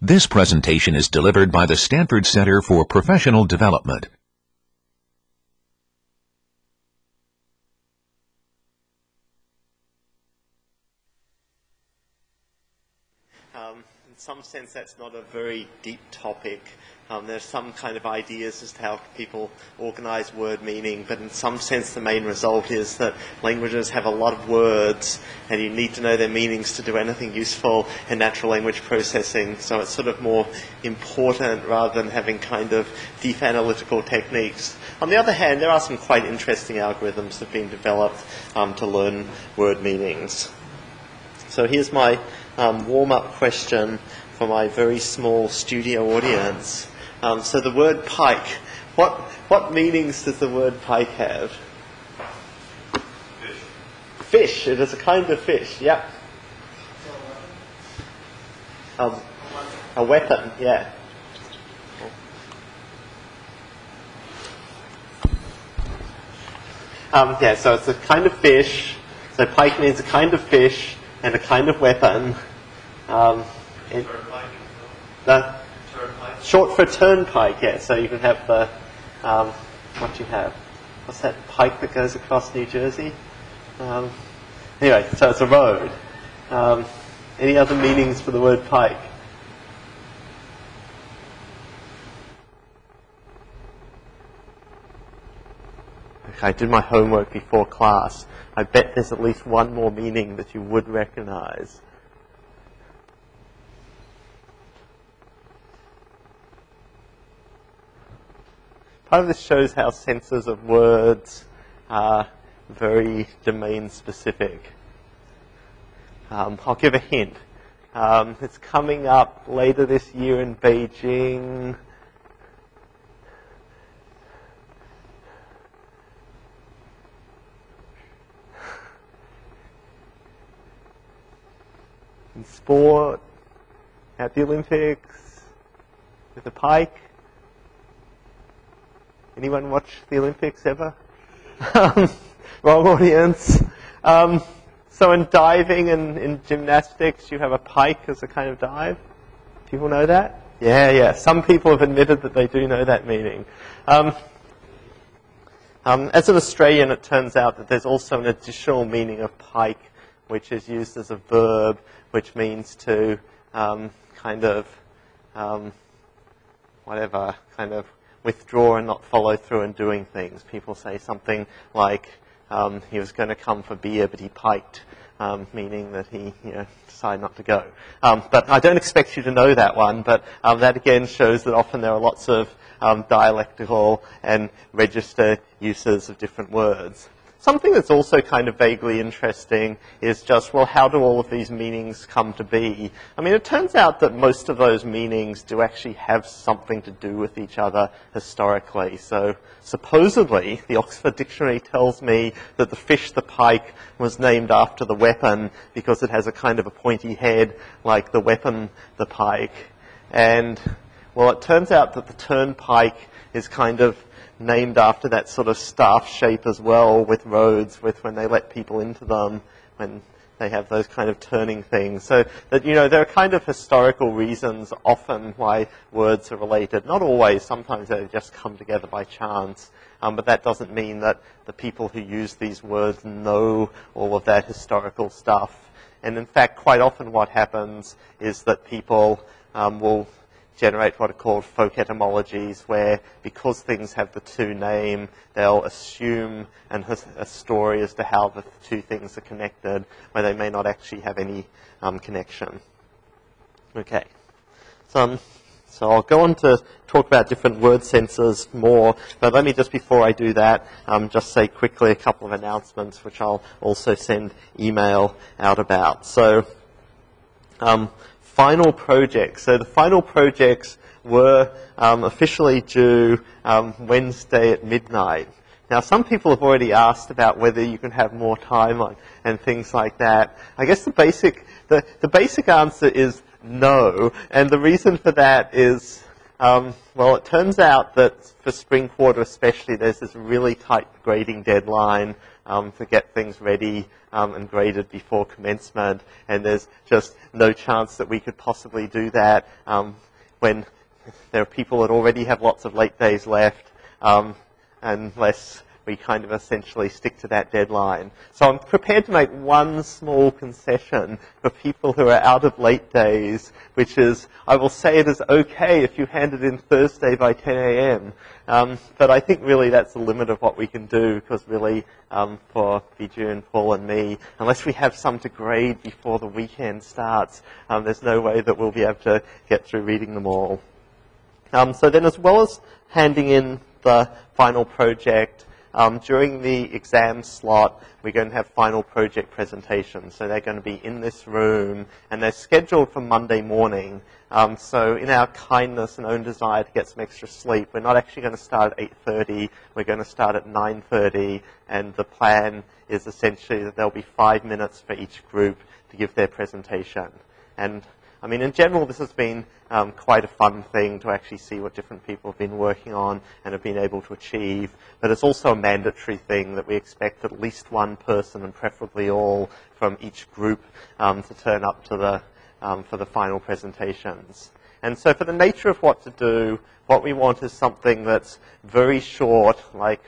This presentation is delivered by the Stanford Center for Professional Development. Some sense, that's not a very deep topic. Um, there's some kind of ideas as to how people organize word meaning, but in some sense, the main result is that languages have a lot of words, and you need to know their meanings to do anything useful in natural language processing. So it's sort of more important rather than having kind of deep analytical techniques. On the other hand, there are some quite interesting algorithms that have been developed um, to learn word meanings. So here's my um, warm up question for my very small studio audience. Um, so the word pike, what, what meanings does the word pike have? Fish. Fish, it is a kind of fish, yep. Um, a weapon, yeah. Um, yeah, so it's a kind of fish. So pike means a kind of fish and a kind of weapon. Um, it, the, short for turnpike, yeah. So you can have the, um, what do you have? What's that pike that goes across New Jersey? Um, anyway, so it's a road. Um, any other meanings for the word pike? Okay, I did my homework before class. I bet there's at least one more meaning that you would recognize. Part of this shows how senses of words are very domain specific. Um, I'll give a hint. Um, it's coming up later this year in Beijing. In sport, at the Olympics, with the pike. Anyone watch the Olympics ever? Um, wrong audience. Um, so in diving and in gymnastics, you have a pike as a kind of dive. People know that? Yeah, yeah. Some people have admitted that they do know that meaning. Um, um, as an Australian, it turns out that there's also an additional meaning of pike, which is used as a verb, which means to um, kind of, um, whatever, kind of withdraw and not follow through and doing things. People say something like, um, he was going to come for beer, but he piked, um, meaning that he you know, decided not to go. Um, but I don't expect you to know that one, but um, that again shows that often there are lots of um, dialectical and register uses of different words. Something that's also kind of vaguely interesting is just, well, how do all of these meanings come to be? I mean, it turns out that most of those meanings do actually have something to do with each other historically. So supposedly, the Oxford Dictionary tells me that the fish, the pike, was named after the weapon because it has a kind of a pointy head like the weapon, the pike. And, well, it turns out that the turnpike is kind of named after that sort of staff shape as well with roads, with when they let people into them, when they have those kind of turning things. So that, you know, there are kind of historical reasons often why words are related. Not always, sometimes they just come together by chance. Um, but that doesn't mean that the people who use these words know all of that historical stuff. And in fact, quite often what happens is that people um, will generate what are called folk etymologies, where because things have the two name, they'll assume an, a story as to how the two things are connected, where they may not actually have any um, connection. Okay. So, um, so I'll go on to talk about different word senses more, but let me just before I do that, um, just say quickly a couple of announcements, which I'll also send email out about. So, um, final projects. So the final projects were um, officially due um, Wednesday at midnight. Now, some people have already asked about whether you can have more time on, and things like that. I guess the basic, the, the basic answer is no, and the reason for that is Um, well, it turns out that for spring quarter especially, there's this really tight grading deadline um, to get things ready um, and graded before commencement, and there's just no chance that we could possibly do that um, when there are people that already have lots of late days left, um, unless we kind of essentially stick to that deadline. So I'm prepared to make one small concession for people who are out of late days, which is I will say it is okay if you hand it in Thursday by 10 a.m. Um, but I think really that's the limit of what we can do because really um, for Viju and Paul and me, unless we have some to grade before the weekend starts, um, there's no way that we'll be able to get through reading them all. Um, so then as well as handing in the final project, um, during the exam slot, we're going to have final project presentations. So they're going to be in this room, and they're scheduled for Monday morning. Um, so in our kindness and own desire to get some extra sleep, we're not actually going to start at 8.30. We're going to start at 9.30, and the plan is essentially that there'll be five minutes for each group to give their presentation. And I mean, in general, this has been um, quite a fun thing to actually see what different people have been working on and have been able to achieve. But it's also a mandatory thing that we expect at least one person, and preferably all, from each group um, to turn up to the um, for the final presentations. And so, for the nature of what to do, what we want is something that's very short, like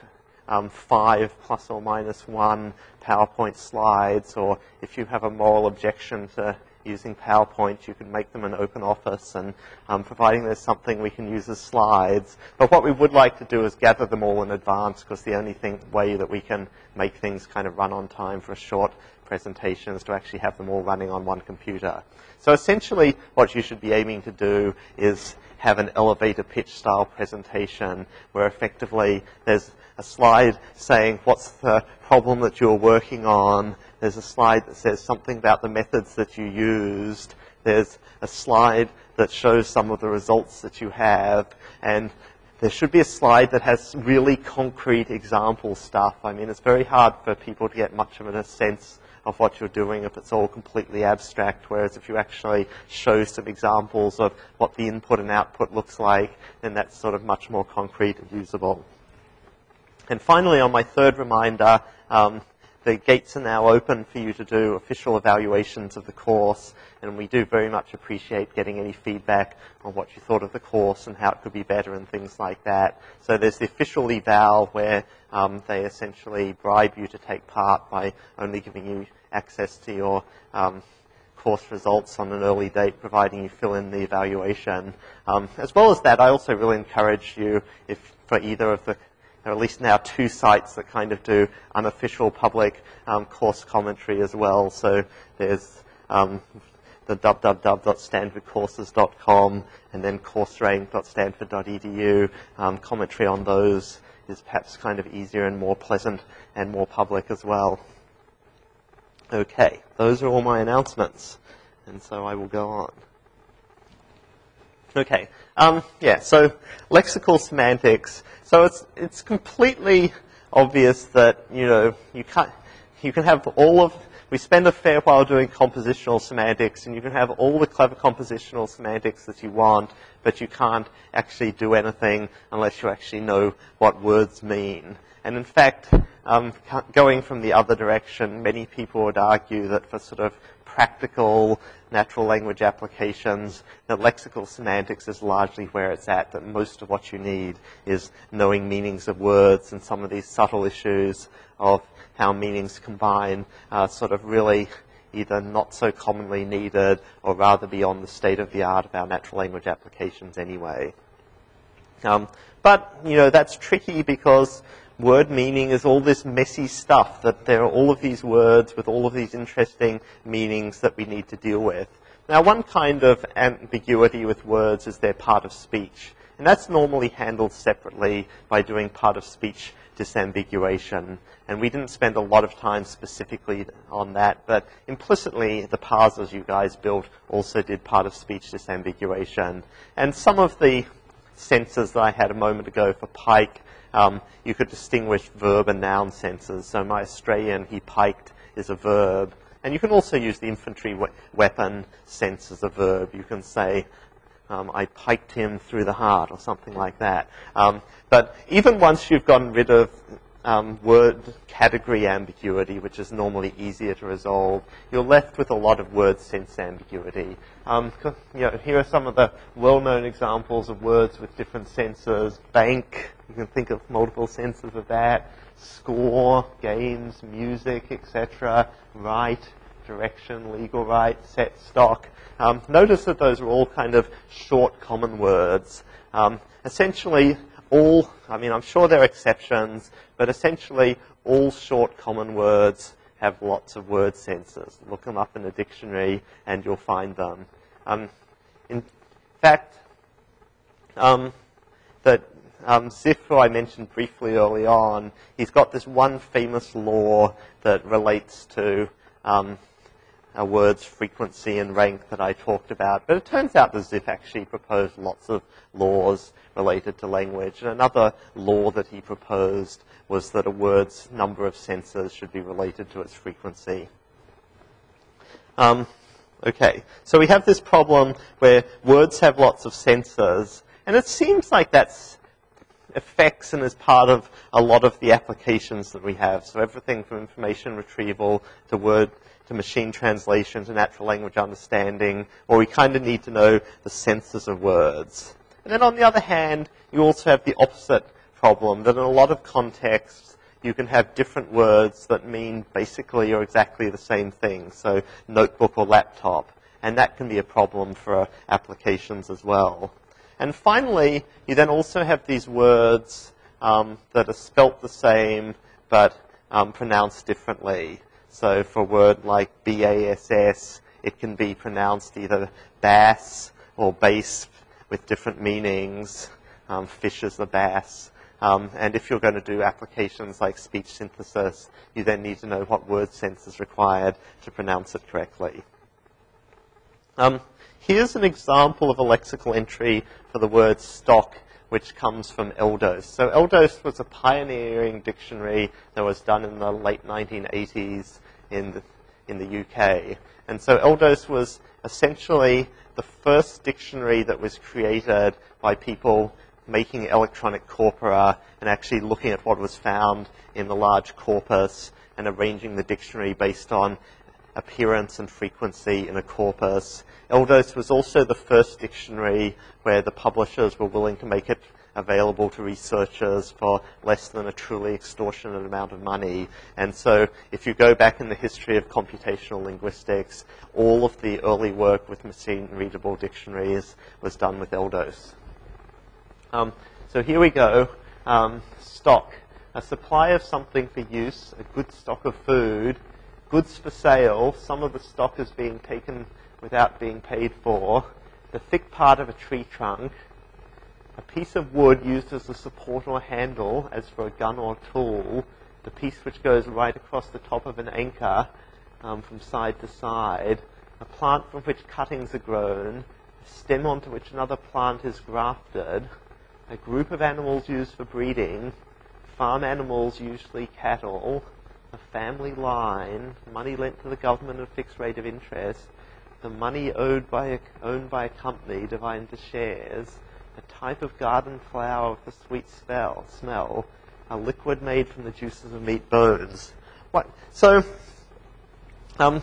um, five plus or minus one PowerPoint slides, or if you have a moral objection to using PowerPoint, you can make them an open office, and um, providing there's something we can use as slides. But what we would like to do is gather them all in advance, because the only thing, way that we can make things kind of run on time for a short presentation is to actually have them all running on one computer. So essentially, what you should be aiming to do is have an elevator pitch style presentation where effectively there's a slide saying what's the problem that you're working on, there's a slide that says something about the methods that you used. There's a slide that shows some of the results that you have. And there should be a slide that has really concrete example stuff. I mean, it's very hard for people to get much of a sense of what you're doing if it's all completely abstract, whereas if you actually show some examples of what the input and output looks like, then that's sort of much more concrete and usable. And finally, on my third reminder, um, the gates are now open for you to do official evaluations of the course, and we do very much appreciate getting any feedback on what you thought of the course and how it could be better and things like that. So there's the official eval where um, they essentially bribe you to take part by only giving you access to your um, course results on an early date, providing you fill in the evaluation. Um, as well as that, I also really encourage you, if for either of the there are at least now two sites that kind of do unofficial public um, course commentary as well. So there's um, the www.stanfordcourses.com and then courserank.stanford.edu. Um, commentary on those is perhaps kind of easier and more pleasant and more public as well. Okay, those are all my announcements. And so I will go on. Okay, um, yeah, so lexical semantics. So it's, it's completely obvious that, you know, you can't, you can have all of, we spend a fair while doing compositional semantics, and you can have all the clever compositional semantics that you want, but you can't actually do anything unless you actually know what words mean. And in fact, um, going from the other direction, many people would argue that for sort of practical natural language applications, that lexical semantics is largely where it's at, that most of what you need is knowing meanings of words and some of these subtle issues of how meanings combine are sort of really either not so commonly needed or rather beyond the state of the art of our natural language applications anyway. Um, but, you know, that's tricky because word meaning is all this messy stuff, that there are all of these words with all of these interesting meanings that we need to deal with. Now, one kind of ambiguity with words is they're part of speech. And that's normally handled separately by doing part of speech disambiguation. And we didn't spend a lot of time specifically on that, but implicitly the parsers you guys built also did part of speech disambiguation. And some of the senses that I had a moment ago for Pike um, you could distinguish verb and noun senses. So my Australian, he piked, is a verb. And you can also use the infantry we- weapon sense as a verb. You can say, um, I piked him through the heart or something like that. Um, but even once you've gotten rid of um, word category ambiguity, which is normally easier to resolve, you're left with a lot of word sense ambiguity. Um, you know, here are some of the well-known examples of words with different senses. Bank, you can think of multiple senses of that. Score, games, music, etc. Right, direction, legal right, set, stock. Um, notice that those are all kind of short common words. Um, essentially, all, I mean, I'm sure there are exceptions, but essentially all short common words have lots of word senses. Look them up in a dictionary and you'll find them. Um, in fact, um, that um, who I mentioned briefly early on, he's got this one famous law that relates to um, a word's frequency and rank that I talked about. But it turns out that Zipf actually proposed lots of laws related to language. And another law that he proposed was that a word's number of senses should be related to its frequency. Um, okay, so we have this problem where words have lots of senses, and it seems like that's affects and is part of a lot of the applications that we have. So everything from information retrieval to word to machine translation to natural language understanding, where we kind of need to know the senses of words. And then on the other hand, you also have the opposite problem, that in a lot of contexts, you can have different words that mean basically or exactly the same thing. So notebook or laptop. And that can be a problem for applications as well. And finally, you then also have these words um, that are spelt the same but um, pronounced differently. So for a word like B-A-S-S, it can be pronounced either bass or base with different meanings. Um, fish is the bass. Um, and if you're going to do applications like speech synthesis, you then need to know what word sense is required to pronounce it correctly. Um, here's an example of a lexical entry for the word stock which comes from LDOCE. So LDOCE was a pioneering dictionary that was done in the late 1980s in the, in the UK. And so LDOCE was essentially the first dictionary that was created by people making electronic corpora and actually looking at what was found in the large corpus and arranging the dictionary based on appearance and frequency in a corpus. LDOCE was also the first dictionary where the publishers were willing to make it available to researchers for less than a truly extortionate amount of money. And so if you go back in the history of computational linguistics, all of the early work with machine-readable dictionaries was done with LDOCE. Um, so here we go. Um, stock. A supply of something for use, a good stock of food, goods for sale, some of the stock is being taken without being paid for, the thick part of a tree trunk, a piece of wood used as a support or handle, as for a gun or tool, the piece which goes right across the top of an anchor um, from side to side, a plant from which cuttings are grown, a stem onto which another plant is grafted, a group of animals used for breeding, farm animals, usually cattle, a family line, money lent to the government at a fixed rate of interest, the money owed by a, owned by a company divided into shares, a type of garden flower with a sweet smell, smell, a liquid made from the juices of meat bones. What? So, um,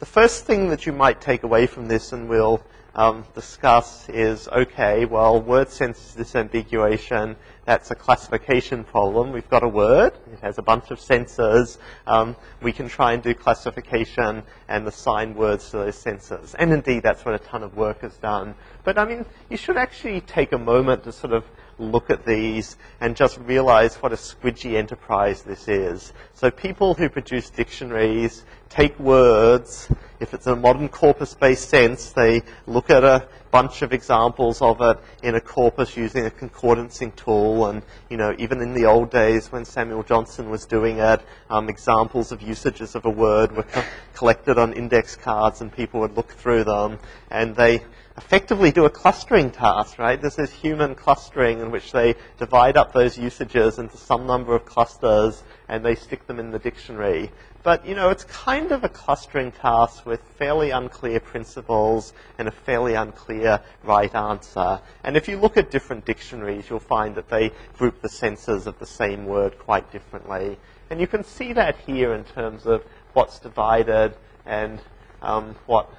the first thing that you might take away from this, and we'll um, discuss, is okay. Well, word sense disambiguation that's a classification problem. We've got a word. It has a bunch of sensors. Um, we can try and do classification and assign words to those sensors. And indeed, that's what a ton of work has done. But I mean, you should actually take a moment to sort of look at these and just realize what a squidgy enterprise this is. So people who produce dictionaries take words, if it's a modern corpus-based sense, they look at a bunch of examples of it in a corpus using a concordancing tool. And, you know, even in the old days when Samuel Johnson was doing it, um, examples of usages of a word were co collected on index cards and people would look through them. And they effectively do a clustering task, right? This is human clustering in which they divide up those usages into some number of clusters and they stick them in the dictionary. But, you know, it's kind of a clustering task with fairly unclear principles and a fairly unclear right answer. And if you look at different dictionaries, you'll find that they group the senses of the same word quite differently. And you can see that here in terms of what's divided and um, what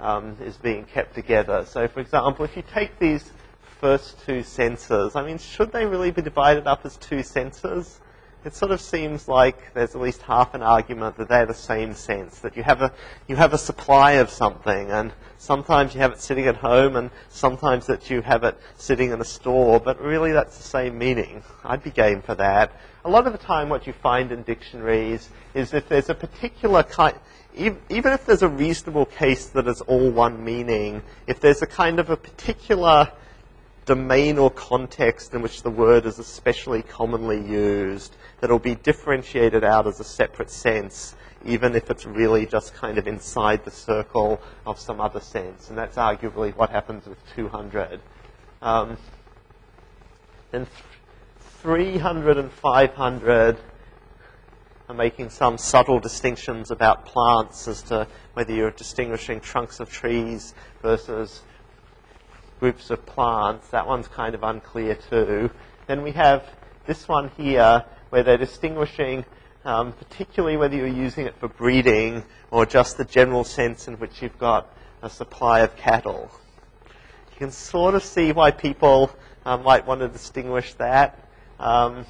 um, is being kept together. So, for example, if you take these first two senses, I mean, should they really be divided up as two senses? It sort of seems like there's at least half an argument that they're the same sense, that you have a, you have a supply of something, and sometimes you have it sitting at home, and sometimes that you have it sitting in a store, but really that's the same meaning. I'd be game for that. A lot of the time what you find in dictionaries is if there's a particular kind, even if there's a reasonable case that is all one meaning, if there's a kind of a particular domain or context in which the word is especially commonly used, that'll be differentiated out as a separate sense, even if it's really just kind of inside the circle of some other sense. And that's arguably what happens with 200. Um, and 300 and 500 are making some subtle distinctions about plants as to whether you're distinguishing trunks of trees versus groups of plants. That one's kind of unclear too. Then we have this one here where they're distinguishing um, particularly whether you're using it for breeding or just the general sense in which you've got a supply of cattle. You can sort of see why people um, might want to distinguish that. Um,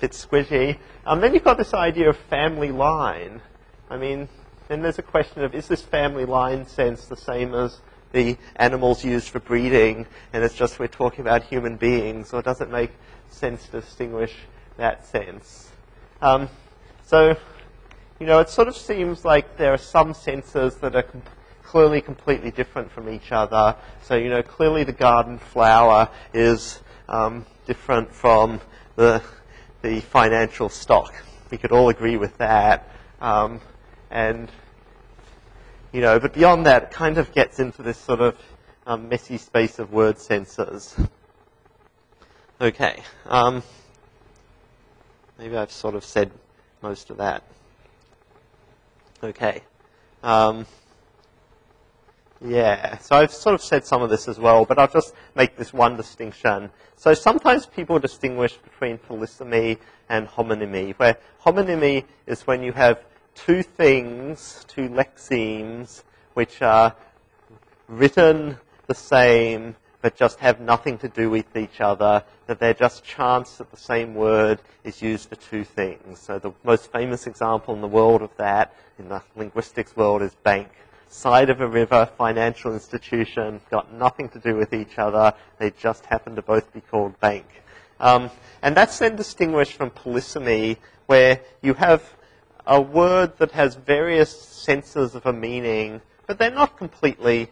it's squishy. Um, then you've got this idea of family line. I mean, then there's a question of is this family line sense the same as the animals used for breeding, and it's just we're talking about human beings, or does it make sense to distinguish that sense? Um, so, you know, it sort of seems like there are some senses that are com- clearly completely different from each other. So, you know, clearly the garden flower is um, different from the the financial stock. We could all agree with that. Um, and you know, but beyond that, it kind of gets into this sort of um, messy space of word senses. Okay. Um, maybe I've sort of said most of that. Okay. Um, yeah, so I've sort of said some of this as well, but I'll just make this one distinction. So sometimes people distinguish between polysemy and homonymy, where homonymy is when you have two things, two lexemes, which are written the same but just have nothing to do with each other, that they're just chance that the same word is used for two things. So the most famous example in the world of that, in the linguistics world, is bank. Side of a river, financial institution, got nothing to do with each other. They just happen to both be called bank. Um, and that's then distinguished from polysemy, where you have a word that has various senses of a meaning, but they're not completely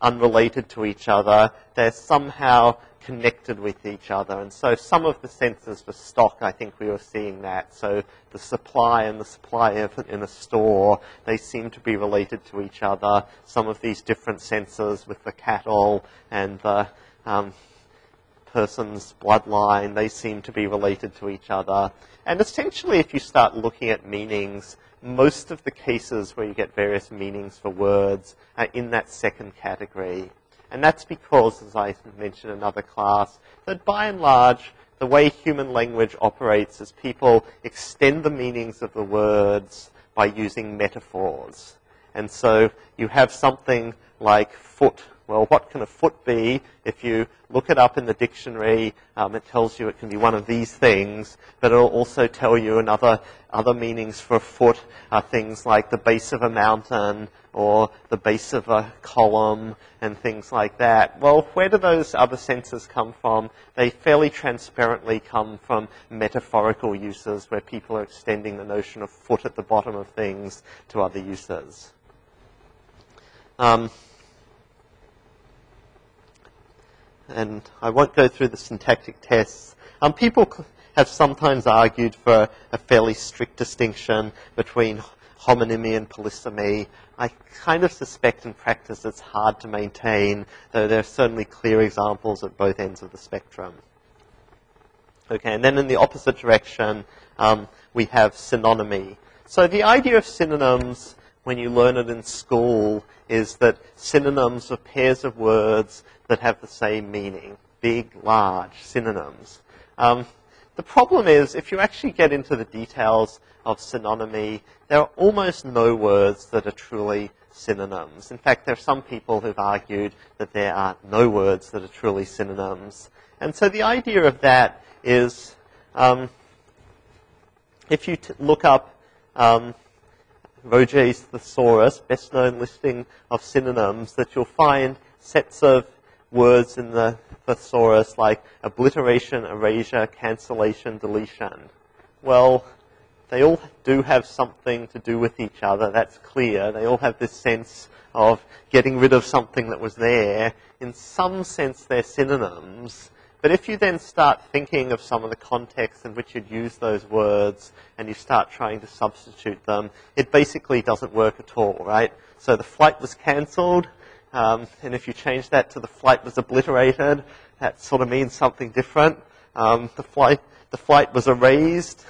unrelated to each other. They're somehow connected with each other. And so some of the senses for stock, I think we were seeing that. So the supply and the supply in a store, they seem to be related to each other. Some of these different senses with the cattle and the um, person's bloodline, they seem to be related to each other. And essentially, if you start looking at meanings, most of the cases where you get various meanings for words are in that second category. And that's because, as I mentioned in another class, that by and large, the way human language operates is people extend the meanings of the words by using metaphors. And so you have something like foot well, what can a foot be? If you look it up in the dictionary, um, it tells you it can be one of these things, but it'll also tell you another other meanings for a foot are things like the base of a mountain or the base of a column and things like that. Well, where do those other senses come from? They fairly transparently come from metaphorical uses where people are extending the notion of foot at the bottom of things to other uses. Um, and I won't go through the syntactic tests. Um, people have sometimes argued for a fairly strict distinction between homonymy and polysemy. I kind of suspect in practice it's hard to maintain, though there are certainly clear examples at both ends of the spectrum. Okay, and then in the opposite direction, um, we have synonymy. So the idea of synonyms when you learn it in school is that synonyms are pairs of words that have the same meaning. Big, large synonyms. Um, the problem is, if you actually get into the details of synonymy, there are almost no words that are truly synonyms. In fact, there are some people who've argued that there are no words that are truly synonyms. And so the idea of that is, um, if you look up um, Roget's thesaurus, best known listing of synonyms, that you'll find sets of words in the thesaurus like obliteration, erasure, cancellation, deletion. Well, they all do have something to do with each other, that's clear. They all have this sense of getting rid of something that was there. In some sense, they're synonyms. But if you then start thinking of some of the contexts in which you'd use those words and you start trying to substitute them, it basically doesn't work at all, right? So the flight was cancelled, um, and if you change that to the flight was obliterated, that sort of means something different. Um, the flight, the flight was erased.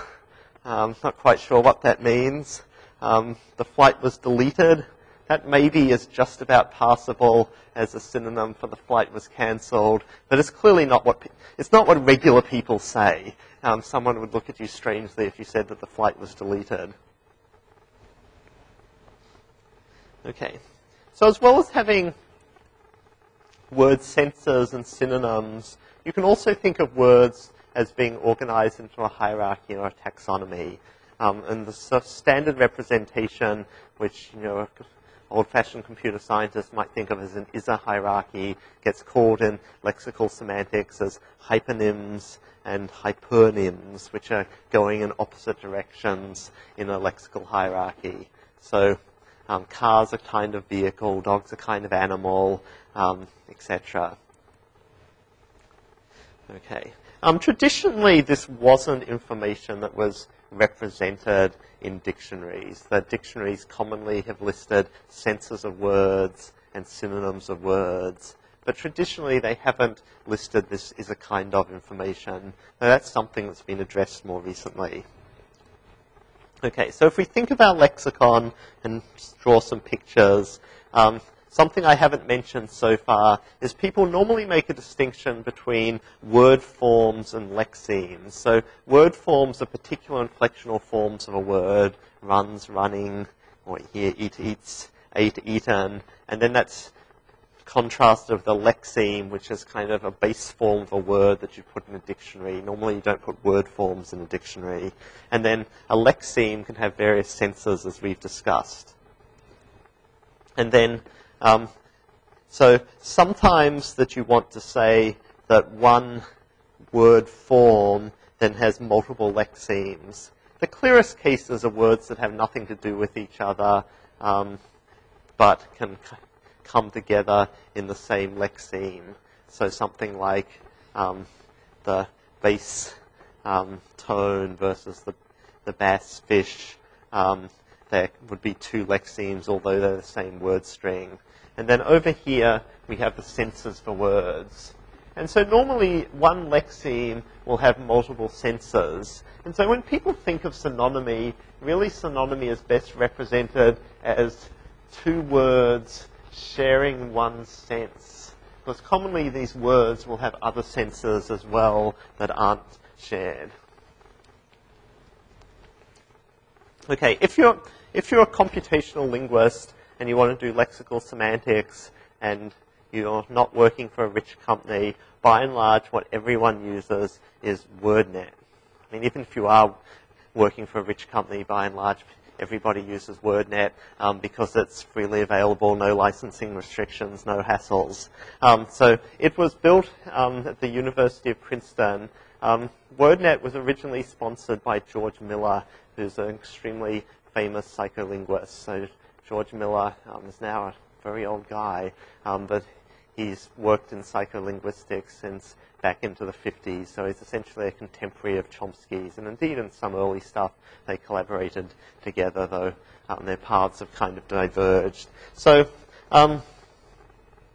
Um, not quite sure what that means. Um, the flight was deleted. That maybe is just about passable as a synonym for the flight was cancelled, but it's clearly not what it's not what regular people say. Um, someone would look at you strangely if you said that the flight was deleted. Okay, so as well as having word sensors and synonyms, you can also think of words as being organized into a hierarchy or a taxonomy. Um, and the standard representation, which you know old-fashioned computer scientists might think of as an is a hierarchy gets called in lexical semantics as hyponyms and hypernyms, which are going in opposite directions in a lexical hierarchy. So um, cars are kind of vehicle, dogs are kind of animal, um, etc. Okay. Um, traditionally, this wasn't information that was represented in dictionaries. The dictionaries commonly have listed senses of words and synonyms of words, but traditionally they haven't listed this as a kind of information. Now that's something that's been addressed more recently. Okay, so if we think about lexicon and draw some pictures, um, Something I haven't mentioned so far is people normally make a distinction between word forms and lexemes. So word forms are particular inflectional forms of a word, runs, running, or here, eat, eats, ate, eaten, and then that's contrast of the lexeme, which is kind of a base form of a word that you put in a dictionary. Normally you don't put word forms in a dictionary. And then a lexeme can have various senses, as we've discussed. And then um, so sometimes that you want to say that one word form then has multiple lexemes. The clearest cases are words that have nothing to do with each other, um, but can come together in the same lexeme. So something like um, the bass um, tone versus the, the bass fish. Um, there would be two lexemes, although they're the same word string. And then over here, we have the senses for words. And so normally one lexeme will have multiple senses. And so when people think of synonymy, really synonymy is best represented as two words sharing one sense. Because commonly these words will have other senses as well that aren't shared. Okay, if you're, if you're a computational linguist, and you want to do lexical semantics and you're not working for a rich company, by and large, what everyone uses is WordNet. I mean, even if you are working for a rich company, by and large, everybody uses WordNet um, because it's freely available, no licensing restrictions, no hassles. Um, so it was built um, at the University of Princeton. Um, WordNet was originally sponsored by George Miller, who's an extremely famous psycholinguist. So George Miller um, is now a very old guy, um, but he's worked in psycholinguistics since back into the 50s, so he's essentially a contemporary of Chomsky's. And indeed, in some early stuff, they collaborated together, though um, their paths have kind of diverged. So, um,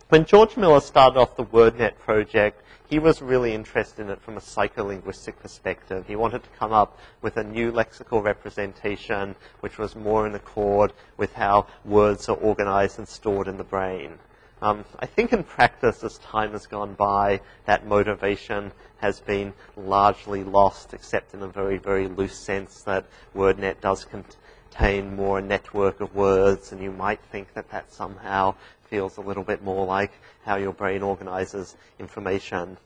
when George Miller started off the WordNet project, he was really interested in it from a psycholinguistic perspective. He wanted to come up with a new lexical representation which was more in accord with how words are organized and stored in the brain. Um, I think in practice, as time has gone by, that motivation has been largely lost, except in a very, very loose sense that WordNet does contain more a network of words, and you might think that that somehow feels a little bit more like how your brain organizes information.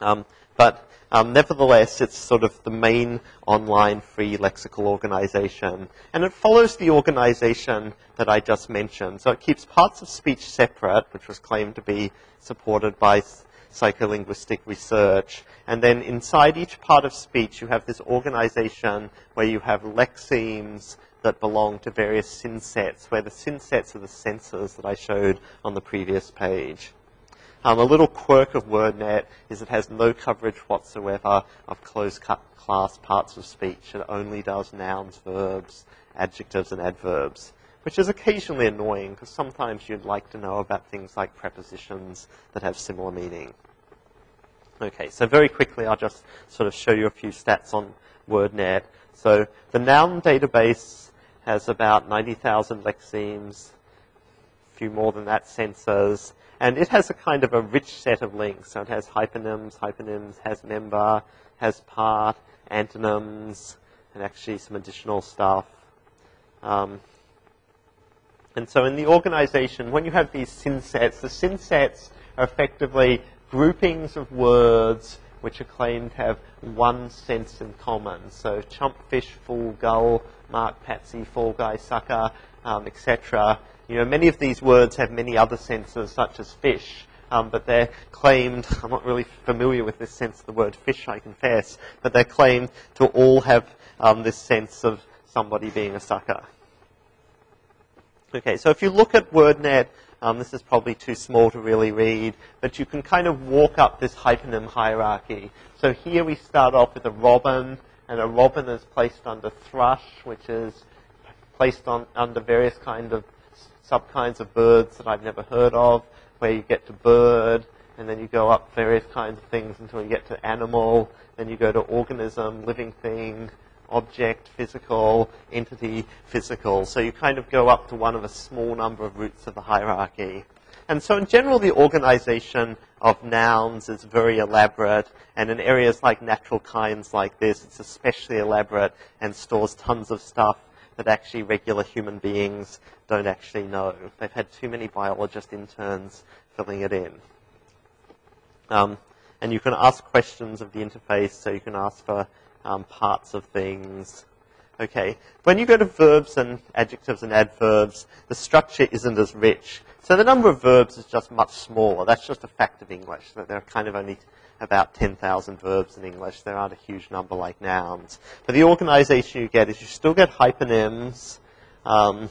Um, but um, nevertheless, it's sort of the main online free lexical organization. And it follows the organization that I just mentioned. So it keeps parts of speech separate, which was claimed to be supported by psycholinguistic research. And then inside each part of speech, you have this organization where you have lexemes that belong to various synsets, where the synsets are the sensors that I showed on the previous page. Um, a little quirk of WordNet is it has no coverage whatsoever of closed class parts of speech. It only does nouns, verbs, adjectives, and adverbs, which is occasionally annoying because sometimes you'd like to know about things like prepositions that have similar meaning. Okay, so very quickly I'll just sort of show you a few stats on WordNet. So the noun database has about 90,000 lexemes, a few more than that sensors. And it has a kind of a rich set of links. So it has hypernyms, hyponyms, has member, has part, antonyms, and actually some additional stuff. Um, and so in the organization, when you have these synsets, the synsets are effectively groupings of words which are claimed to have one sense in common. So chump, fish, fool, gull, mark, patsy, fall guy, sucker, um, etc. You know, many of these words have many other senses, such as fish, um, but they're claimed, I'm not really familiar with this sense of the word fish, I confess, but they're claimed to all have um, this sense of somebody being a sucker. Okay, so if you look at WordNet, um, this is probably too small to really read, but you can kind of walk up this hyponym hierarchy. So here we start off with a robin, and a robin is placed under thrush, which is placed on under various kind of subkinds of birds that I've never heard of, where you get to bird, and then you go up various kinds of things until you get to animal, then you go to organism, living thing, object, physical, entity, physical. So you kind of go up to one of a small number of roots of the hierarchy. And so in general, the organization of nouns is very elaborate, and in areas like natural kinds like this, it's especially elaborate and stores tons of stuff that actually regular human beings don't actually know. They've had too many biologist interns filling it in. Um, and you can ask questions of the interface, so you can ask for um, parts of things. Okay, when you go to verbs and adjectives and adverbs, the structure isn't as rich. So the number of verbs is just much smaller. That's just a fact of English, that there are kind of only about 10,000 verbs in English. There aren't a huge number like nouns. But the organization you get is you still get hyponyms. Um,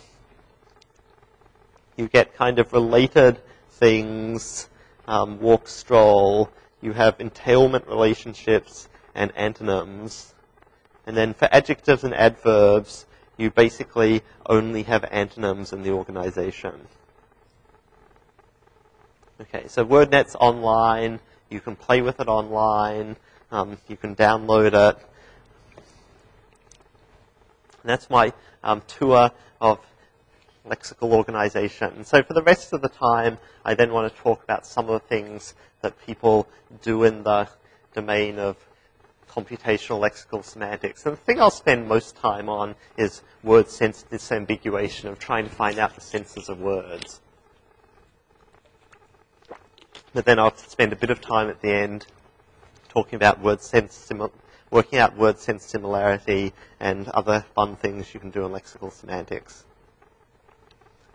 you get kind of related things, um, walk, stroll. You have entailment relationships and antonyms. And then for adjectives and adverbs, you basically only have antonyms in the organization. Okay, so WordNet's online. You can play with it online. Um, you can download it. And that's my um, tour of lexical organization. So for the rest of the time, I then want to talk about some of the things that people do in the domain of computational lexical semantics. And the thing I'll spend most time on is word sense disambiguation of trying to find out the senses of words. But then I'll spend a bit of time at the end talking about word sense working out word sense similarity and other fun things you can do in lexical semantics.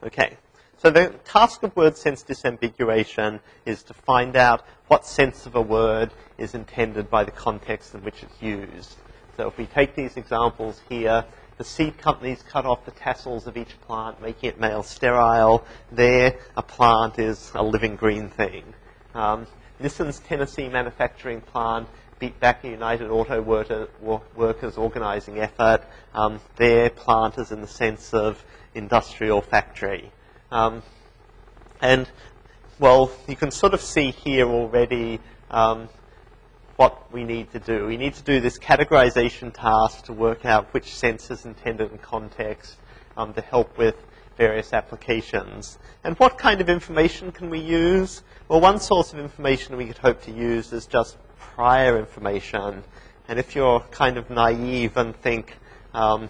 Okay. So the task of word sense disambiguation is to find out what sense of a word is intended by the context in which it's used. So if we take these examples here, the seed companies cut off the tassels of each plant, making it male sterile. There, a plant is a living green thing. Um, Nissan's Tennessee manufacturing plant beat back a United Auto Workers organizing effort. Um, their plant is in the sense of industrial factory. Um, and well, you can sort of see here already um, what we need to do. We need to do this categorization task to work out which sense is intended in context um, to help with various applications. And what kind of information can we use? Well, one source of information we could hope to use is just prior information. And if you're kind of naive and think, um,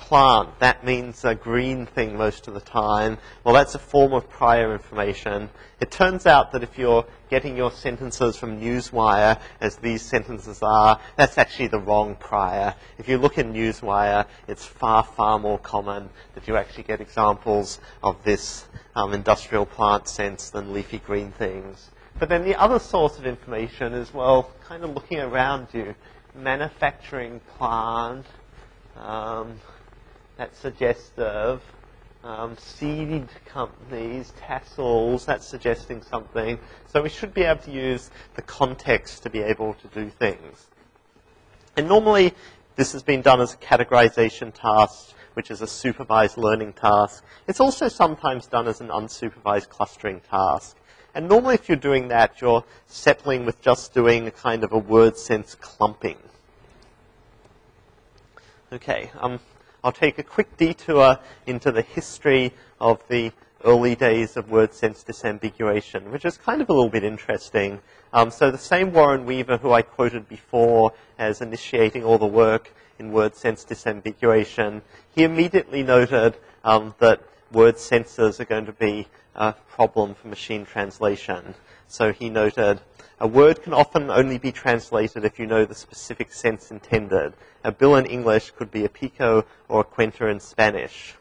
plant, that means a green thing most of the time. Well, that's a form of prior information. It turns out that if you're getting your sentences from Newswire, as these sentences are, that's actually the wrong prior. If you look in Newswire, it's far, far more common that you actually get examples of this um, industrial plant sense than leafy green things. But then the other source of information is, well, kind of looking around you. Manufacturing plant, um, that's suggestive. Um, seed companies, tassels, that's suggesting something. So we should be able to use the context to be able to do things. And normally, this has been done as a categorization task, which is a supervised learning task. It's also sometimes done as an unsupervised clustering task. And normally, if you're doing that, you're settling with just doing a kind of a word sense clumping. Okay, um, I'll take a quick detour into the history of the early days of word sense disambiguation, which is kind of a little bit interesting. Um, so the same Warren Weaver who I quoted before as initiating all the work in word sense disambiguation, he immediately noted um, that word senses are going to be a problem for machine translation. So he noted, a word can often only be translated if you know the specific sense intended. A bill in English could be a pico or a cuenta in Spanish.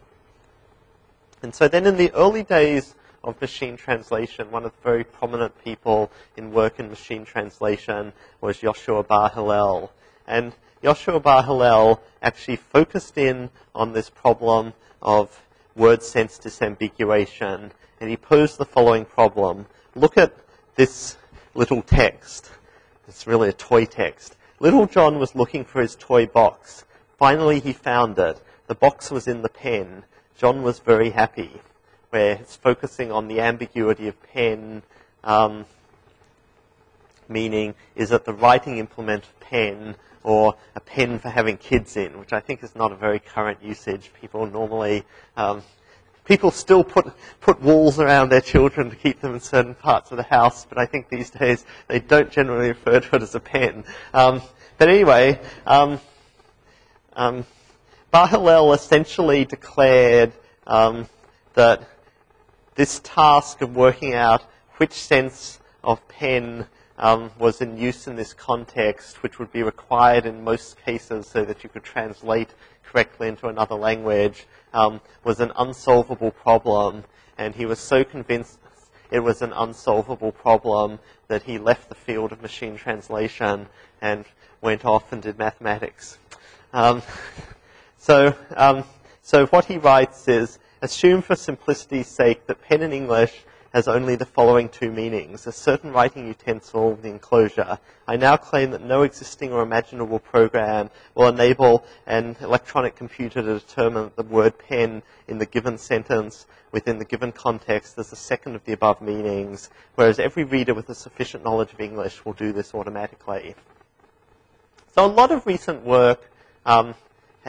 And so then in the early days of machine translation, one of the very prominent people in work in machine translation was Yoshua Bar Hillel. And Yoshua Bar Hillel actually focused in on this problem of word sense disambiguation. And he posed the following problem. Look at this little text. It's really a toy text. Little John was looking for his toy box. Finally, he found it. The box was in the pen. John was very happy. Where it's focusing on the ambiguity of pen, um, meaning is it the writing implement of pen or a pen for having kids in, which I think is not a very current usage. People normally um, people still put, put walls around their children to keep them in certain parts of the house, but I think these days they don't generally refer to it as a pen. Um, but anyway, um, um, Bar Hillel essentially declared um, that this task of working out which sense of pen um, was in use in this context, which would be required in most cases so that you could translate correctly into another language, um, was an unsolvable problem. And he was so convinced it was an unsolvable problem that he left the field of machine translation and went off and did mathematics. Um, so, um, so what he writes is, assume for simplicity's sake that pen in English has only the following two meanings. A certain writing utensil, the enclosure. I now claim that no existing or imaginable program will enable an electronic computer to determine that the word pen in the given sentence within the given context is the second of the above meanings, whereas every reader with a sufficient knowledge of English will do this automatically. So a lot of recent work um,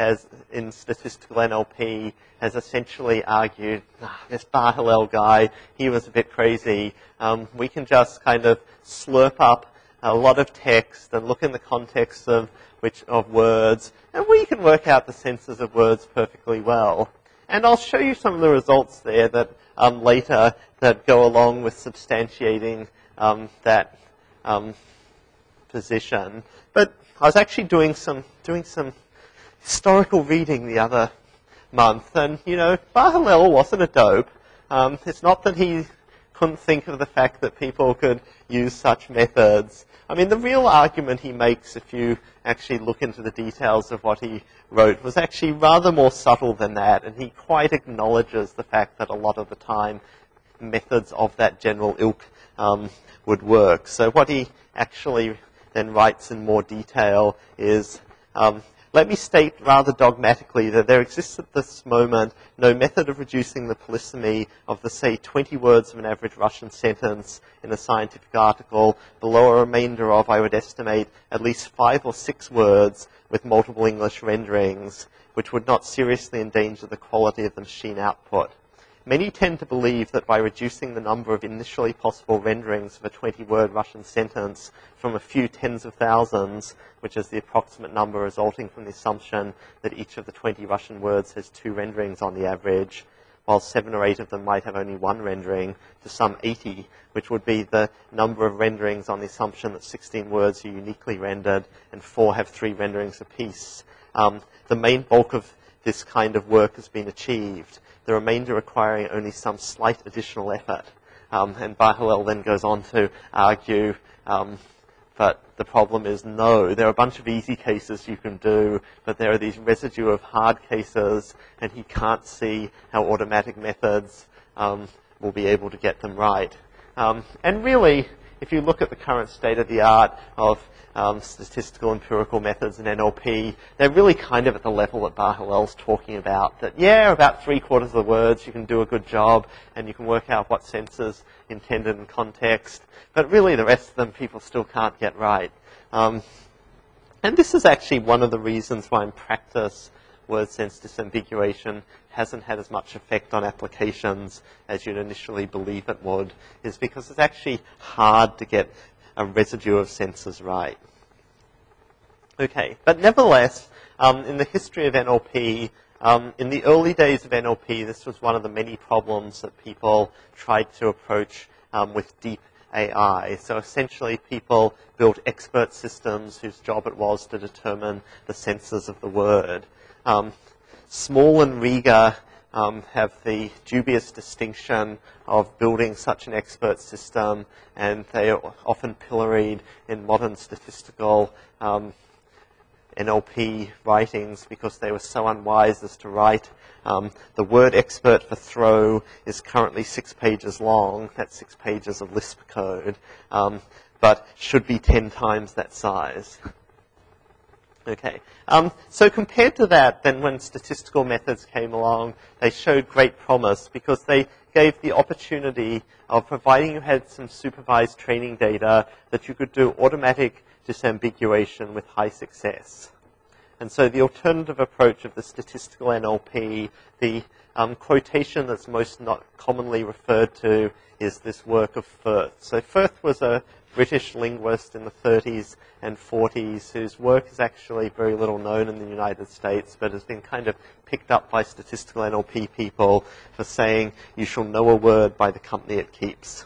has, in statistical NLP, has essentially argued, ah, this Bar guy, he was a bit crazy. Um, we can just kind of slurp up a lot of text and look in the context of which of words, and we can work out the senses of words perfectly well. And I'll show you some of the results there that um, later that go along with substantiating um, that um, position. But I was actually doing some doing some historical reading the other month, and you know, Bar Hillel wasn't a dope. Um, it's not that he couldn't think of the fact that people could use such methods. I mean, the real argument he makes, if you actually look into the details of what he wrote, was actually rather more subtle than that, and he quite acknowledges the fact that a lot of the time methods of that general ilk um, would work. So what he actually then writes in more detail is um, let me state rather dogmatically that there exists at this moment no method of reducing the polysemy of the, say, 20 words of an average Russian sentence in a scientific article below a remainder of, I would estimate, at least five or six words with multiple English renderings, which would not seriously endanger the quality of the machine output. Many tend to believe that by reducing the number of initially possible renderings of a 20-word Russian sentence from a few tens of thousands, which is the approximate number resulting from the assumption that each of the 20 Russian words has two renderings on the average, while seven or eight of them might have only one rendering, to some 80, which would be the number of renderings on the assumption that 16 words are uniquely rendered and four have three renderings apiece. Um, the main bulk of this kind of work has been achieved the remainder requiring only some slight additional effort. Um, and Bar then goes on to argue um, but the problem is no, there are a bunch of easy cases you can do, but there are these residue of hard cases, and he can't see how automatic methods um, will be able to get them right. Um, and really, if you look at the current state of the art of um, statistical empirical methods and NLP, they're really kind of at the level that Bar Hillel's talking about. That, yeah, about three quarters of the words you can do a good job and you can work out what senses intended in context. But really the rest of them people still can't get right. Um, and this is actually one of the reasons why in practice word sense disambiguation hasn't had as much effect on applications as you'd initially believe it would, is because it's actually hard to get a residue of senses right. Okay, but nevertheless, um, in the history of NLP, um, in the early days of NLP, this was one of the many problems that people tried to approach um, with deep AI. So essentially, people built expert systems whose job it was to determine the senses of the word. Um, Small and Rieger um, have the dubious distinction of building such an expert system, and they are often pilloried in modern statistical um, NLP writings because they were so unwise as to write. Um, the word expert for throw is currently six pages long. That's six pages of Lisp code, um, but should be ten times that size. Okay. Um, so compared to that, then when statistical methods came along, they showed great promise because they gave the opportunity of providing you had some supervised training data that you could do automatic disambiguation with high success. And so the alternative approach of the statistical NLP, the um, quotation that's most not commonly referred to is this work of Firth. So Firth was a British linguist in the 30s and 40s whose work is actually very little known in the United States, but has been kind of picked up by statistical NLP people for saying you shall know a word by the company it keeps.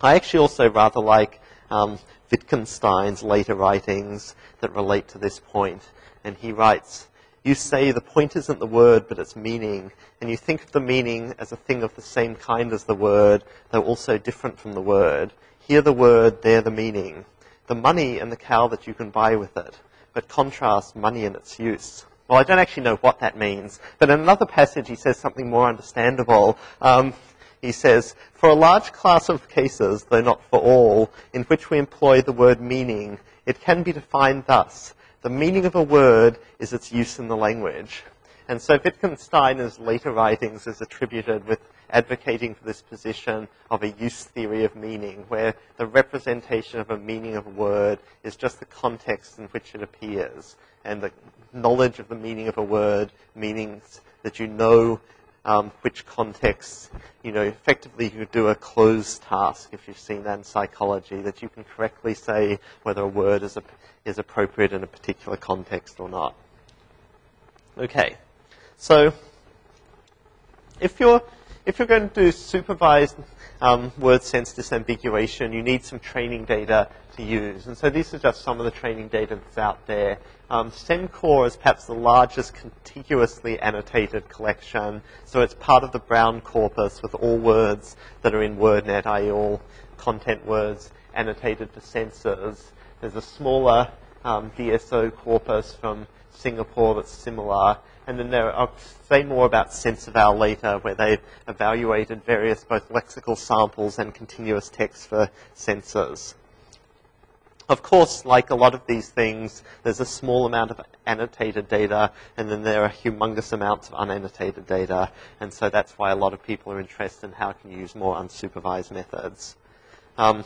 I actually also rather like um, Wittgenstein's later writings that relate to this point. And he writes, you say the point isn't the word, but its meaning, and you think of the meaning as a thing of the same kind as the word, though also different from the word. Here the word, there the meaning. The money and the cow that you can buy with it. But contrast money and its use. Well, I don't actually know what that means, but in another passage he says something more understandable. Um, he says, for a large class of cases, though not for all, in which we employ the word meaning, it can be defined thus. The meaning of a word is its use in the language. And so Wittgenstein's later writings is attributed with advocating for this position of a use theory of meaning, where the representation of a meaning of a word is just the context in which it appears. And the knowledge of the meaning of a word means that you know um, which context, you know, effectively you do a closed task, if you've seen that in psychology, that you can correctly say whether a word is, a, is appropriate in a particular context or not. Okay, so if you're if you're going to do supervised um, word sense disambiguation, you need some training data to use. And so these are just some of the training data that's out there. Um, is perhaps the largest contiguously annotated collection. So it's part of the Brown corpus with all words that are in WordNet, i.e. all content words annotated for senses. There's a smaller um, DSO corpus from Singapore that's similar. And then there, I'll say more about SenseVal later, where they've evaluated various both lexical samples and continuous text for senses. Of course, like a lot of these things, there's a small amount of annotated data, and then there are humongous amounts of unannotated data, and so that's why a lot of people are interested in how can you use more unsupervised methods. Um,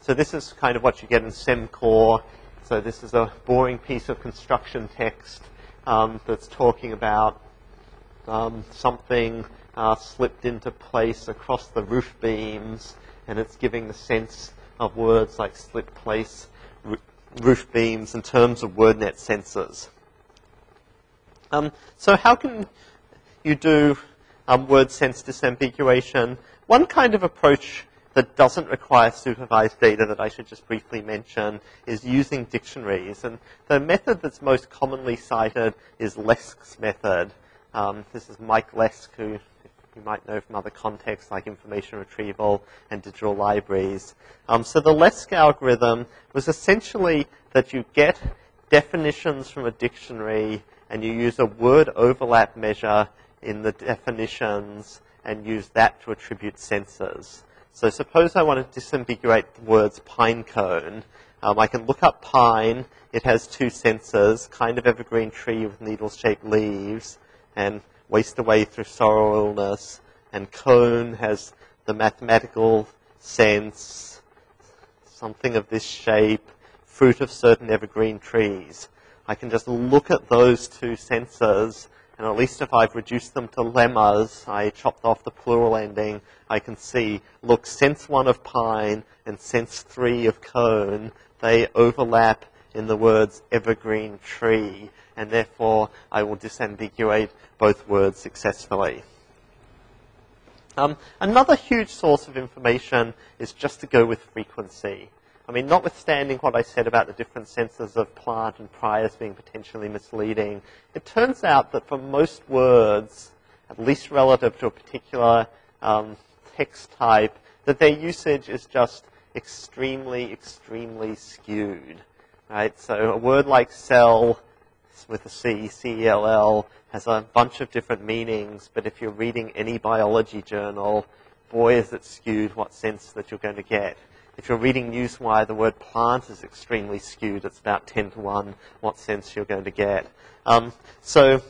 so this is kind of what you get in SemCor. So this is a boring piece of construction text um, that's talking about um, something uh, slipped into place across the roof beams, and it's giving the sense of words like slip place, roof beams in terms of WordNet sensors. Um, so how can you do um, word sense disambiguation? One kind of approach that doesn't require supervised data that I should just briefly mention is using dictionaries. And the method that's most commonly cited is Lesk's method. Um, this is Mike Lesk, who you might know from other contexts like information retrieval and digital libraries. Um, so the Lesk algorithm was essentially that you get definitions from a dictionary and you use a word overlap measure in the definitions and use that to attribute senses. So suppose I want to disambiguate the words pine cone. Um, I can look up pine. It has two senses, kind of evergreen tree with needle-shaped leaves, and waste away through sorrow illness, and cone has the mathematical sense, something of this shape, fruit of certain evergreen trees. I can just look at those two senses, and at least if I've reduced them to lemmas, I chopped off the plural ending, I can see, look, sense one of pine and sense three of cone, they overlap in the words evergreen tree, and therefore I will disambiguate both words successfully. Um, another huge source of information is just to go with frequency. I mean, notwithstanding what I said about the different senses of plant and priors being potentially misleading, it turns out that for most words, at least relative to a particular um, text type, that their usage is just extremely, extremely skewed. Right? So a word like cell with a C, C-E-L-L, has a bunch of different meanings, but if you're reading any biology journal, boy, is it skewed what sense that you're going to get. If you're reading Newswire, the word plant is extremely skewed. It's about 10 to 1 what sense you're going to get. Um, so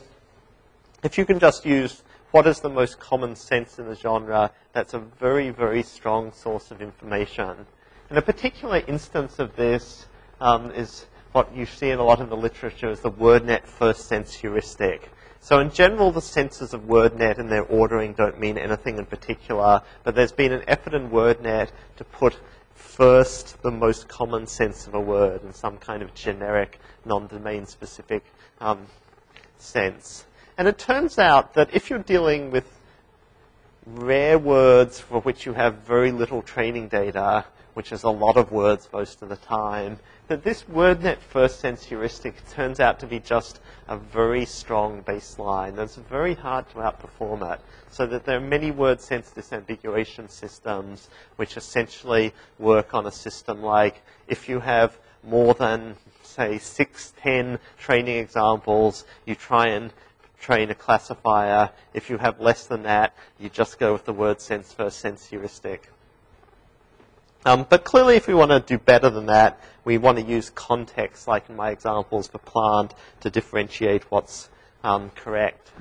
if you can just use what is the most common sense in the genre, that's a very, very strong source of information. And a particular instance of this um, is what you see in a lot of the literature is the WordNet first sense heuristic. So in general, the senses of WordNet and their ordering don't mean anything in particular, but there's been an effort in WordNet to put first the most common sense of a word in some kind of generic, non-domain specific um, sense. And it turns out that if you're dealing with rare words for which you have very little training data, which is a lot of words most of the time, that this WordNet first sense heuristic turns out to be just a very strong baseline. It's very hard to outperform it. So that there are many word sense disambiguation systems which essentially work on a system like if you have more than, say, six, ten training examples, you try and train a classifier. If you have less than that, you just go with the word sense first sense heuristic. Um, but clearly, if we want to do better than that, we want to use context, like in my examples for plant, to differentiate what's um, correct.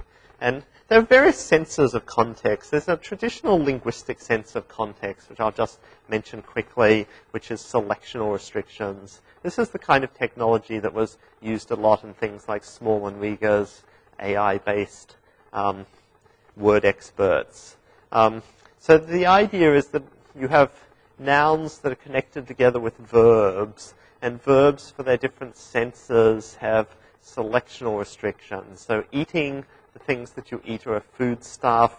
And there are various senses of context. There's a traditional linguistic sense of context, which I'll just mention quickly, which is selectional restrictions. This is the kind of technology that was used a lot in things like Small and Rieger's, AI-based um, word experts. Um, so the idea is that you have nouns that are connected together with verbs, and verbs for their different senses have selectional restrictions. So eating, the things that you eat are a food stuff.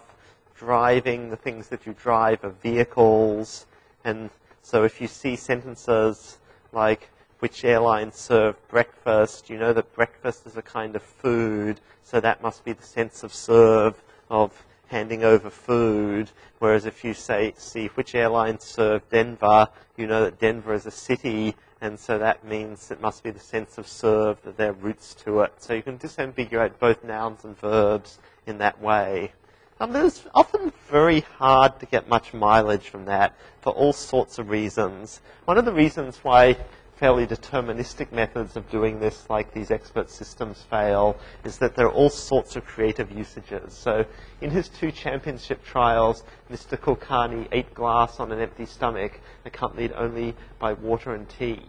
Driving, the things that you drive are vehicles. And so if you see sentences like, which airlines serve breakfast, you know that breakfast is a kind of food, so that must be the sense of serve of handing over food, whereas if you say, see which airlines serve Denver, you know that Denver is a city, and so that means it must be the sense of serve, that there are routes to it. So you can disambiguate both nouns and verbs in that way. Um, often very hard to get much mileage from that for all sorts of reasons. One of the reasons why fairly deterministic methods of doing this, like these expert systems fail, is that there are all sorts of creative usages. So in his two championship trials, Mr. Kulkarni ate glass on an empty stomach, accompanied only by water and tea.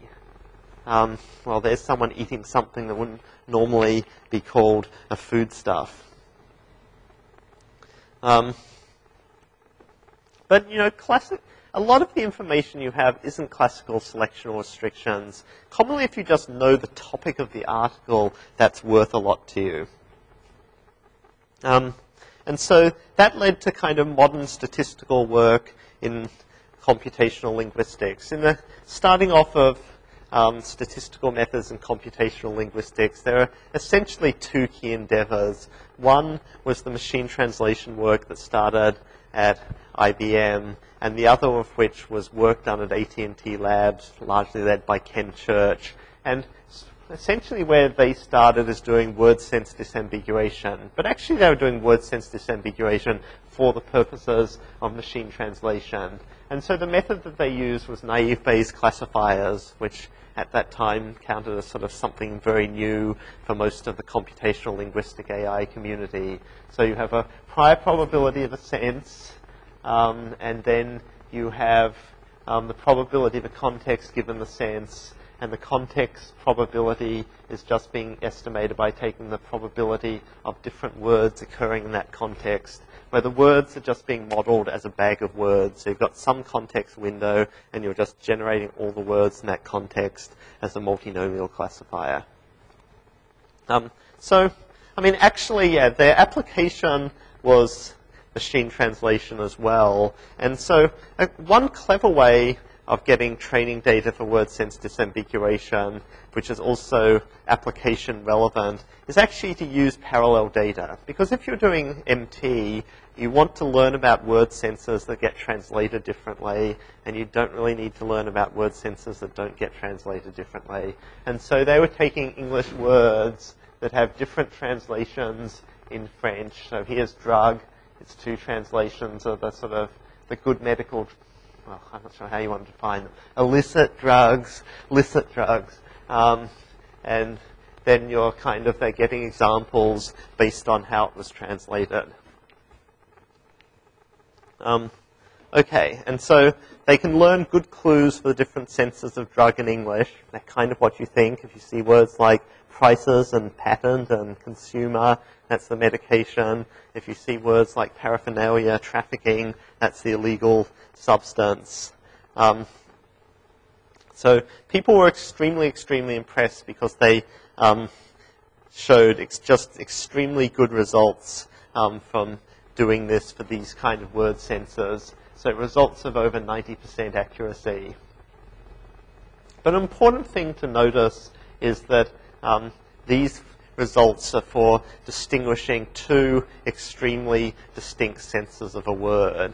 Um, well, there's someone eating something that wouldn't normally be called a foodstuff. Um, but, you know, classic, a lot of the information you have isn't classical selection or restrictions. Commonly, if you just know the topic of the article, that's worth a lot to you. Um, and so that led to kind of modern statistical work in computational linguistics. In the starting off of um, statistical methods and computational linguistics, there are essentially two key endeavors. One was the machine translation work that started at IBM, and the other of which was work done at AT&T Labs, largely led by Ken Church. And essentially where they started is doing word sense disambiguation. But actually they were doing word sense disambiguation for the purposes of machine translation. And so the method that they used was naive Bayes classifiers, which at that time counted as sort of something very new for most of the computational linguistic AI community. So you have a prior probability of a sense, um, and then you have um, the probability of a context given the sense, and the context probability is just being estimated by taking the probability of different words occurring in that context where the words are just being modeled as a bag of words. So you've got some context window, and you're just generating all the words in that context as a multinomial classifier. Um, so, I mean, actually, yeah, their application was machine translation as well. And so, uh, one clever way of getting training data for word sense disambiguation, which is also application relevant, is actually to use parallel data. Because if you're doing MT, you want to learn about word senses that get translated differently, and you don't really need to learn about word senses that don't get translated differently. And so they were taking English words that have different translations in French. So here's drug. It's two translations of the sort of the good medical well, I'm not sure how you want to define them, illicit drugs, licit drugs, um, and then you're kind of, they're getting examples based on how it was translated. Um, okay, and so they can learn good clues for the different senses of drug in English. That's kind of what you think if you see words like prices and patent and consumer, that's the medication. If you see words like paraphernalia, trafficking, that's the illegal substance. Um, so people were extremely, extremely impressed because they um, showed ex- just extremely good results um, from doing this for these kind of word sensors. So results of over 90% accuracy. But an important thing to notice is that um, these results are for distinguishing two extremely distinct senses of a word.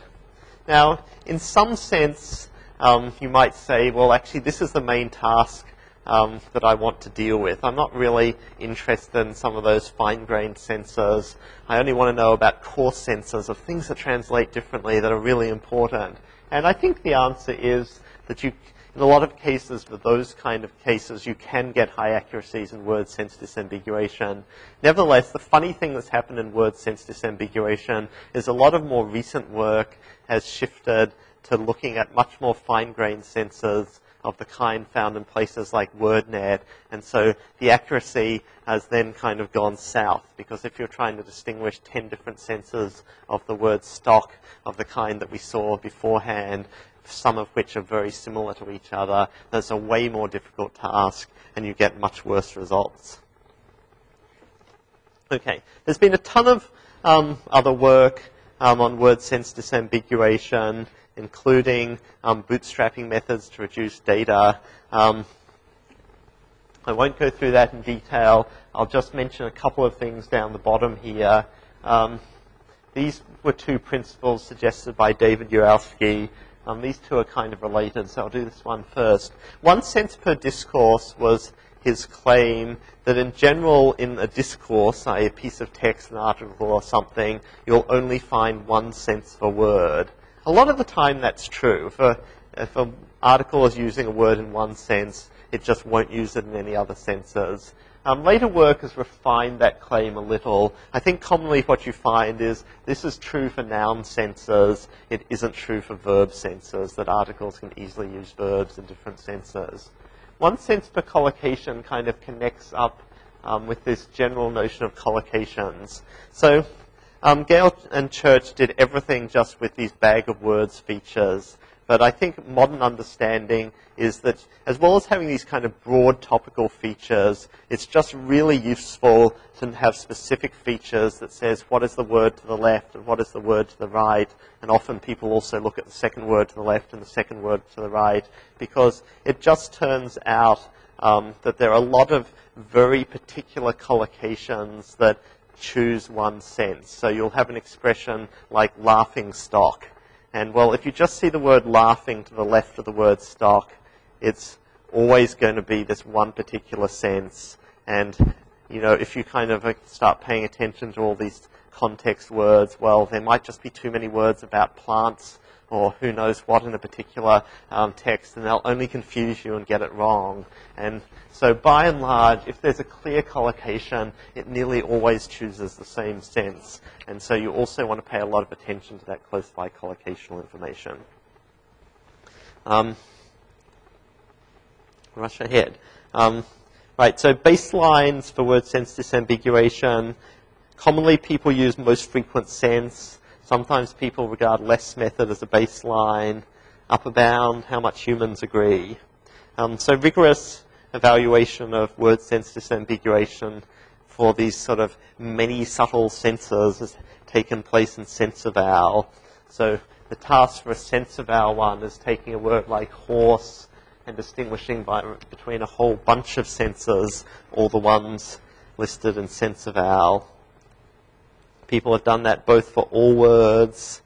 Now, in some sense, um, you might say, well, actually, this is the main task um, that I want to deal with. I'm not really interested in some of those fine-grained sensors. I only want to know about coarse sensors of things that translate differently that are really important. And I think the answer is that you, in a lot of cases, for those kind of cases, you can get high accuracies in word sense disambiguation. Nevertheless, the funny thing that's happened in word sense disambiguation is a lot of more recent work has shifted to looking at much more fine-grained sensors of the kind found in places like WordNet. And so the accuracy has then kind of gone south because if you're trying to distinguish 10 different senses of the word stock of the kind that we saw beforehand, some of which are very similar to each other, that's a way more difficult task and you get much worse results. Okay, there's been a ton of um, other work um, on word sense disambiguation including um, bootstrapping methods to reduce data. Um, I won't go through that in detail. I'll just mention a couple of things down the bottom here. Um, these were two principles suggested by David Yarowsky. Um, these two are kind of related, so I'll do this one first. One sense per discourse was his claim that in general in a discourse, i.e. a piece of text, an article or something, you'll only find one sense of a word. A lot of the time that's true. If, a, if an article is using a word in one sense, it just won't use it in any other senses. Um, later work has refined that claim a little. I think commonly what you find is this is true for noun senses. It isn't true for verb senses, that articles can easily use verbs in different senses. One sense per collocation kind of connects up um, with this general notion of collocations. So um, Gale and Church did everything just with these bag of words features. But I think modern understanding is that as well as having these kind of broad topical features, it's just really useful to have specific features that says what is the word to the left and what is the word to the right. And often people also look at the second word to the left and the second word to the right because it just turns out um, that there are a lot of very particular collocations that choose one sense. So you'll have an expression like laughing stock and well, if you just see the word laughing to the left of the word stock, it's always going to be this one particular sense. And, you know, if you kind of uh, start paying attention to all these context words, well, there might just be too many words about plants or who knows what in a particular um, text, and they'll only confuse you and get it wrong. And so by and large, if there's a clear collocation, it nearly always chooses the same sense. And so you also want to pay a lot of attention to that close by collocational information. Um, rush ahead. Um, right, so baselines for word sense disambiguation. Commonly people use most frequent sense. Sometimes people regard Lesk method as a baseline, upper bound, how much humans agree. Um, so rigorous evaluation of word sense disambiguation for these sort of many subtle senses has taken place in SenseVal. So the task for a SenseVal one is taking a word like horse and distinguishing by, between a whole bunch of senses, all the ones listed in sense-eval. People have done that both for all words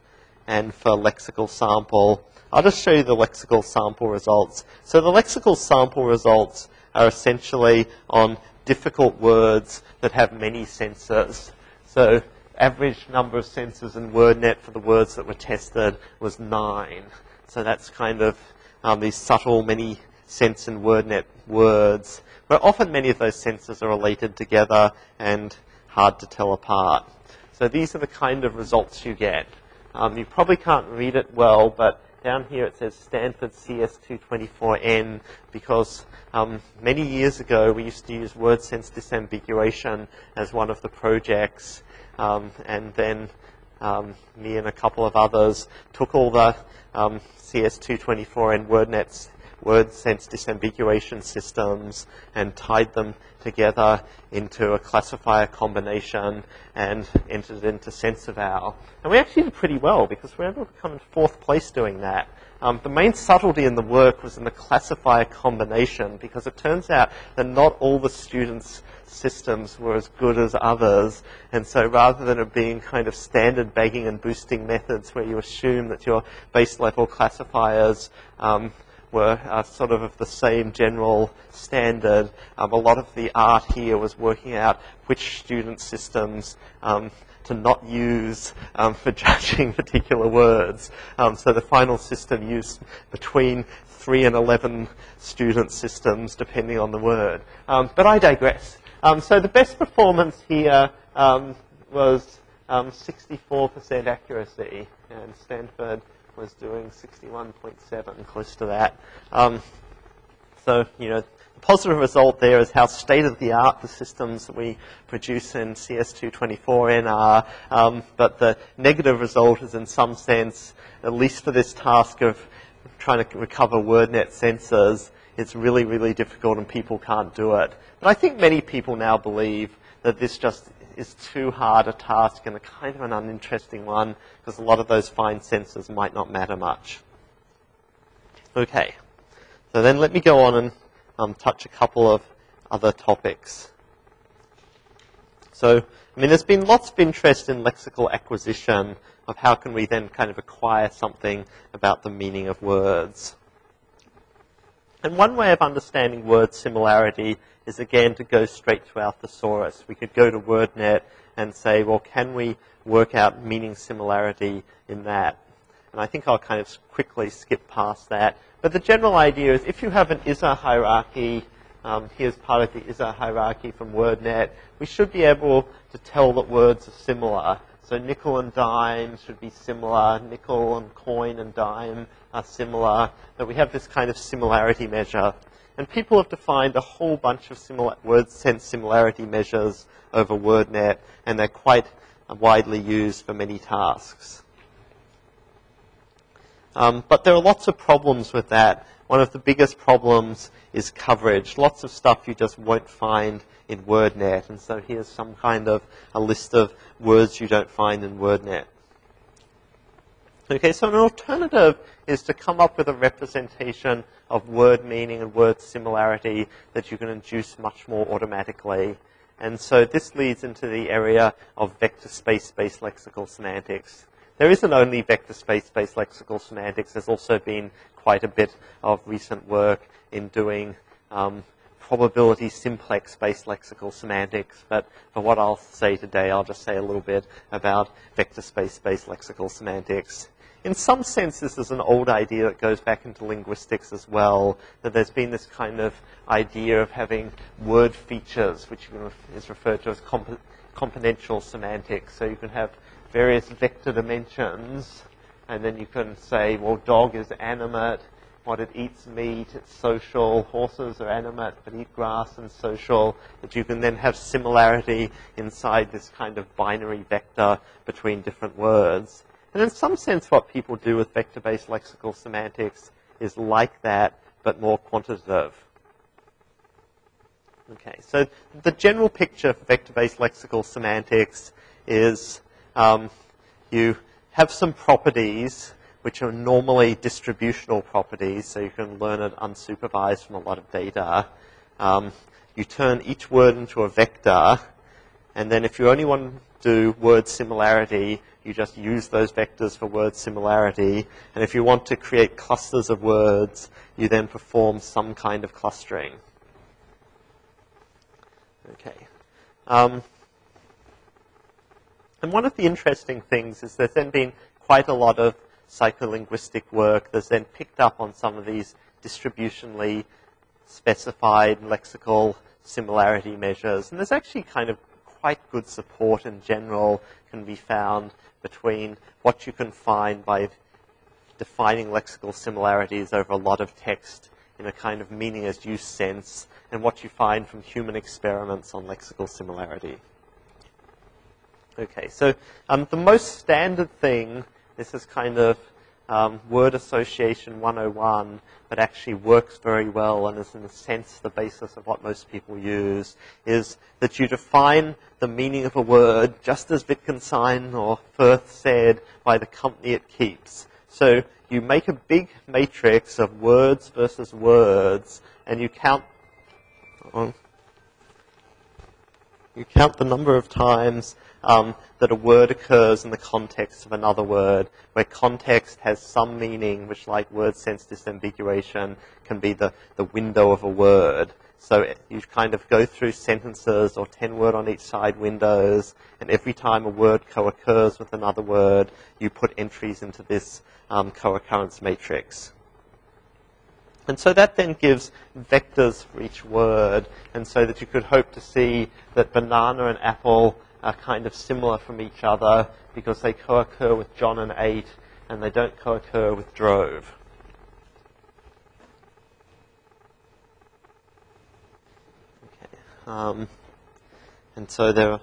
and for lexical sample. I'll just show you the lexical sample results. So the lexical sample results are essentially on difficult words that have many senses. So average number of senses in WordNet for the words that were tested was nine. So that's kind of um, these subtle many sense in WordNet words, where often many of those senses are related together and hard to tell apart. So these are the kind of results you get. Um, you probably can't read it well, but down here it says Stanford CS224N because um, many years ago we used to use word sense disambiguation as one of the projects. Um, and then um, me and a couple of others took all the um, CS224N WordNets word sense disambiguation systems and tied them together into a classifier combination and entered into SenseVal. And we actually did pretty well because we were able to come in fourth place doing that. Um, the main subtlety in the work was in the classifier combination because it turns out that not all the students' systems were as good as others. And so rather than it being kind of standard bagging and boosting methods where you assume that your base level classifiers um, were uh, sort of of the same general standard. Um, a lot of the art here was working out which student systems um, to not use um, for judging particular words. Um, so the final system used between 3 and 11 student systems depending on the word. Um, but I digress. Um, so the best performance here was 64% accuracy, and Stanford was doing 61.7, close to that. Um, so, you know, the positive result there is how state-of-the-art the systems that we produce in CS224N are, um, but the negative result is in some sense, at least for this task of trying to recover WordNet senses, it's really, really difficult and people can't do it. But I think many people now believe that this just is too hard a task and a kind of an uninteresting one because a lot of those fine senses might not matter much. Okay, so then let me go on and um, touch a couple of other topics. So, I mean, there's been lots of interest in lexical acquisition of how can we then kind of acquire something about the meaning of words. And one way of understanding word similarity is again to go straight to our thesaurus. We could go to WordNet and say, well, can we work out meaning similarity in that? And I think I'll kind of quickly skip past that. But the general idea is if you have an ISA hierarchy, um, here's part of the ISA hierarchy from WordNet, we should be able to tell that words are similar. So nickel and dime should be similar, nickel and coin and dime are similar, that we have this kind of similarity measure. And people have defined a whole bunch of similar word sense similarity measures over WordNet, and they're quite widely used for many tasks. Um, but there are lots of problems with that. One of the biggest problems is coverage. Lots of stuff you just won't find in WordNet. And so here's some kind of a list of words you don't find in WordNet. Okay, so an alternative is to come up with a representation of word meaning and word similarity that you can induce much more automatically. And so this leads into the area of vector space-based lexical semantics. There isn't only vector space-based lexical semantics. There's also been quite a bit of recent work in doing um, probability simplex-based lexical semantics. But for what I'll say today, I'll just say a little bit about vector space-based lexical semantics. In some sense, this is an old idea that goes back into linguistics as well, that there's been this kind of idea of having word features, which is referred to as comp componential semantics. So you can have various vector dimensions, and then you can say, well, dog is animate, what it eats meat, it's social, horses are animate but eat grass and social, that you can then have similarity inside this kind of binary vector between different words. And in some sense what people do with vector-based lexical semantics is like that, but more quantitative. Okay, so the general picture for vector-based lexical semantics is um, you have some properties which are normally distributional properties, so you can learn it unsupervised from a lot of data. Um, you turn each word into a vector, and then if you only want to do word similarity, you just use those vectors for word similarity. And if you want to create clusters of words, you then perform some kind of clustering. Okay. Um, and one of the interesting things is there's then been quite a lot of psycholinguistic work that's then picked up on some of these distributionally specified lexical similarity measures. And there's actually kind of quite good support in general can be found between what you can find by defining lexical similarities over a lot of text in a kind of meaning as use sense and what you find from human experiments on lexical similarity. Okay, so um, the most standard thing, this is kind of um, word association 101, but actually works very well and is in a sense the basis of what most people use, is that you define the meaning of a word just as Wittgenstein or Firth said by the company it keeps. So you make a big matrix of words versus words and you count you count the number of times um, that a word occurs in the context of another word, where context has some meaning, which like word sense disambiguation can be the, the window of a word. So you kind of go through sentences or 10 word on each side windows, and every time a word co-occurs with another word, you put entries into this um, co-occurrence matrix. And so that then gives vectors for each word, and so that you could hope to see that banana and apple are kind of similar from each other because they co-occur with John and ate, and they don't co-occur with drove. Okay. Um, and so there are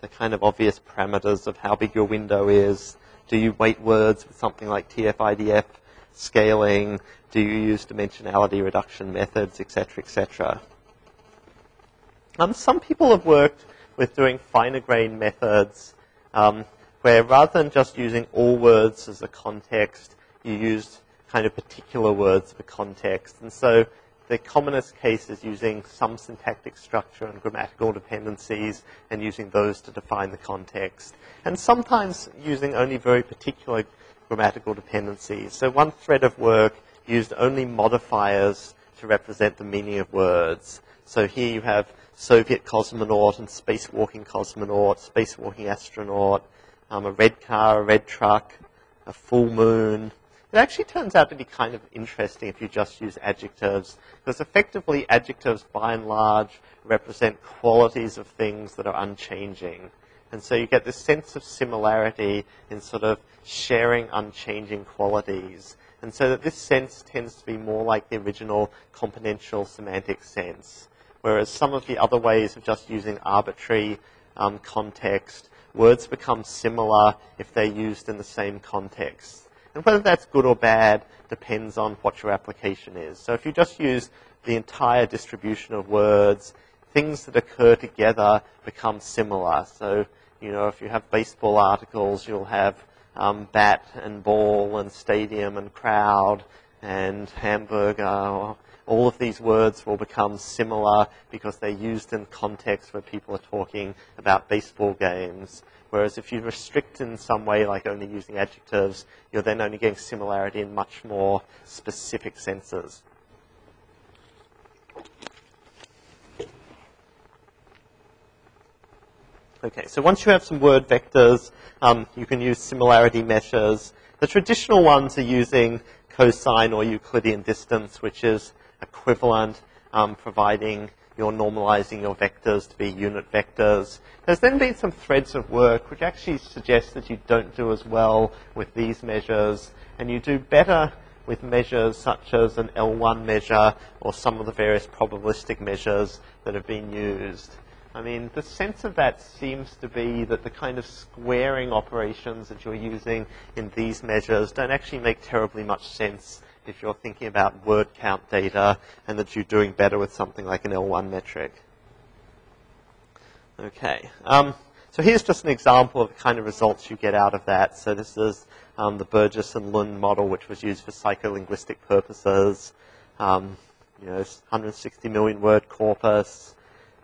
the kind of obvious parameters of how big your window is. Do you weight words with something like TF-IDF scaling? Do you use dimensionality reduction methods, etc., etc.? Um, some people have worked with doing finer grain methods, um, where rather than just using all words as a context, you used kind of particular words for context. And so the commonest case is using some syntactic structure and grammatical dependencies and using those to define the context. And sometimes using only very particular grammatical dependencies. So one thread of work used only modifiers to represent the meaning of words. So here you have Soviet cosmonaut and spacewalking cosmonaut, spacewalking astronaut, um, a red car, a red truck, a full moon. It actually turns out to be kind of interesting if you just use adjectives, because effectively adjectives, by and large, represent qualities of things that are unchanging. And so you get this sense of similarity in sort of sharing unchanging qualities. And so that this sense tends to be more like the original componential semantic sense. Whereas some of the other ways of just using arbitrary um, context, words become similar if they're used in the same context. And whether that's good or bad depends on what your application is. So if you just use the entire distribution of words, things that occur together become similar. So, you know, if you have baseball articles, you'll have um, bat and ball and stadium and crowd and hamburger. All of these words will become similar because they're used in context where people are talking about baseball games. Whereas if you restrict in some way, like only using adjectives, you're then only getting similarity in much more specific senses. Okay, so once you have some word vectors, um, you can use similarity measures. The traditional ones are using cosine or Euclidean distance, which is equivalent, um, providing you're normalizing your vectors to be unit vectors. There's then been some threads of work which actually suggest that you don't do as well with these measures, and you do better with measures such as an L1 measure or some of the various probabilistic measures that have been used. I mean, the sense of that seems to be that the kind of squaring operations that you're using in these measures don't actually make terribly much sense if you're thinking about word count data and that you're doing better with something like an L1 metric. Okay. Um, so here's just an example of the kind of results you get out of that. So this is um, the Burgess and Lund model, which was used for psycholinguistic purposes. Um, you know, 160 million word corpus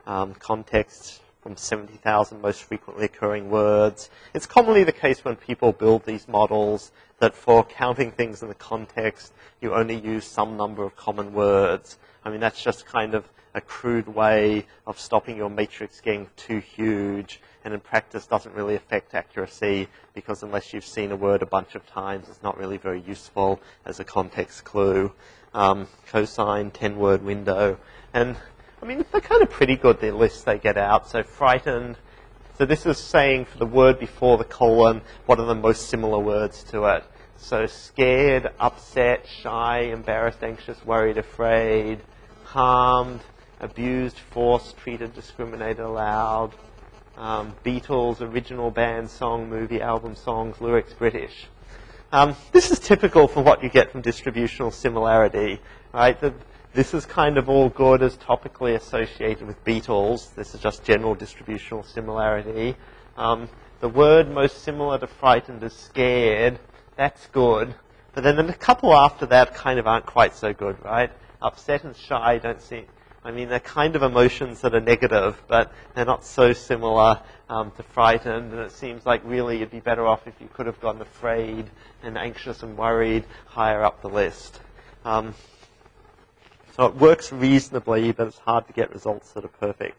um, context from 70,000 most frequently occurring words. It's commonly the case when people build these models that for counting things in the context, you only use some number of common words. I mean, that's just kind of a crude way of stopping your matrix getting too huge, and in practice doesn't really affect accuracy because unless you've seen a word a bunch of times, it's not really very useful as a context clue. Um, cosine, 10 word window. And I mean, they're kind of pretty good, the lists they get out. So frightened. So this is saying for the word before the colon, what are the most similar words to it? So scared, upset, shy, embarrassed, anxious, worried, afraid, harmed, abused, forced, treated, discriminated, allowed. Um, Beatles, original band, song, movie, album, songs, lyrics, British. Um, this is typical for what you get from distributional similarity, right? The, this is kind of all good as topically associated with Beatles. This is just general distributional similarity. Um, the word most similar to frightened is scared. That's good. But then a couple after that kind of aren't quite so good, right? Upset and shy don't seem, I mean, they're kind of emotions that are negative, but they're not so similar um, to frightened. And it seems like really you'd be better off if you could have gone afraid and anxious and worried higher up the list. Um, so it works reasonably, but it's hard to get results that are perfect.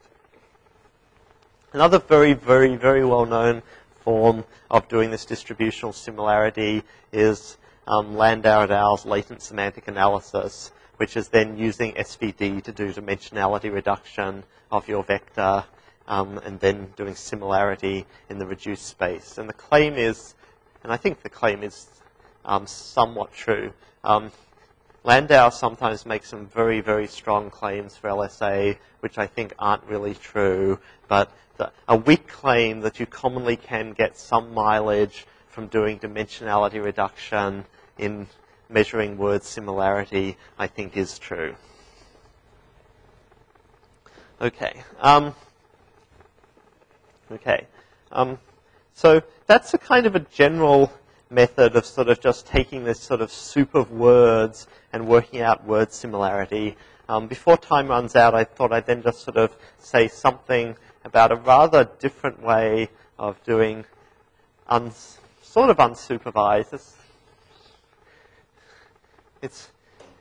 Another very, very, very well-known form of doing this distributional similarity is um, Landauer et al.'s latent semantic analysis, which is then using SVD to do dimensionality reduction of your vector um, and then doing similarity in the reduced space. And the claim is, and I think the claim is um, somewhat true, um, Landauer sometimes makes some very, very strong claims for LSA, which I think aren't really true, but the, a weak claim that you commonly can get some mileage from doing dimensionality reduction in measuring word similarity, I think is true. Okay. Um, okay. Um, so that's a kind of a general method of sort of just taking this sort of soup of words and working out word similarity. Um, before time runs out, I thought I'd then just sort of say something about a rather different way of doing sort of unsupervised. It's, it's,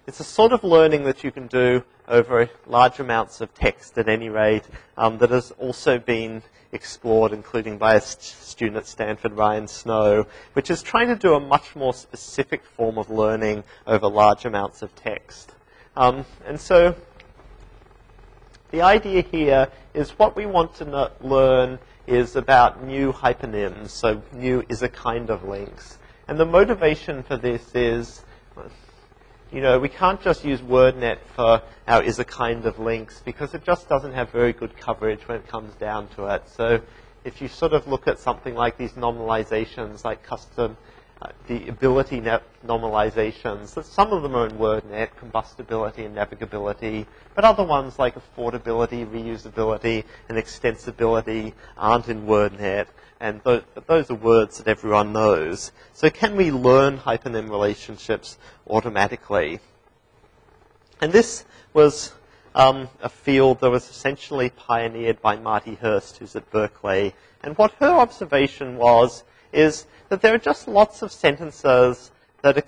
it's a sort of learning that you can do over large amounts of text at any rate um, that has also been explored, including by a st- student at Stanford, Rion Snow, which is trying to do a much more specific form of learning over large amounts of text. Um, and so the idea here is what we want to learn is about new hypernyms. So new is a kind of links. And the motivation for this is you know, we can't just use WordNet for our is a kind of links because it just doesn't have very good coverage when it comes down to it. So if you sort of look at something like these normalizations, like custom, the ability net normalizations, some of them are in WordNet, combustibility and navigability, but other ones like affordability, reusability, and extensibility aren't in WordNet and th- those are words that everyone knows. So can we learn hypernym relationships automatically? And this was um, a field that was essentially pioneered by Marti Hearst, who's at Berkeley. And what her observation was is that there are just lots of sentences that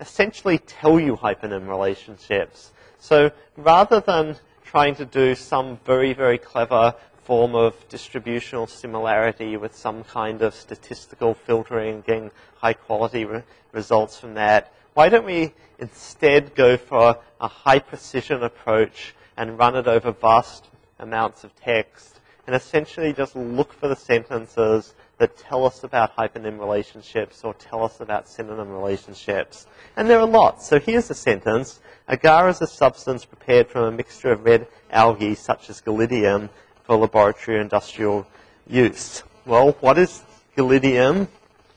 essentially tell you hypernym relationships. So rather than trying to do some very, very clever form of distributional similarity with some kind of statistical filtering, getting high quality re results from that. Why don't we instead go for a high precision approach and run it over vast amounts of text and essentially just look for the sentences that tell us about hypernym relationships or tell us about synonym relationships. And there are lots. So here's a sentence. Agar is a substance prepared from a mixture of red algae such as gelidium for laboratory industrial use. Well, what is gelidium?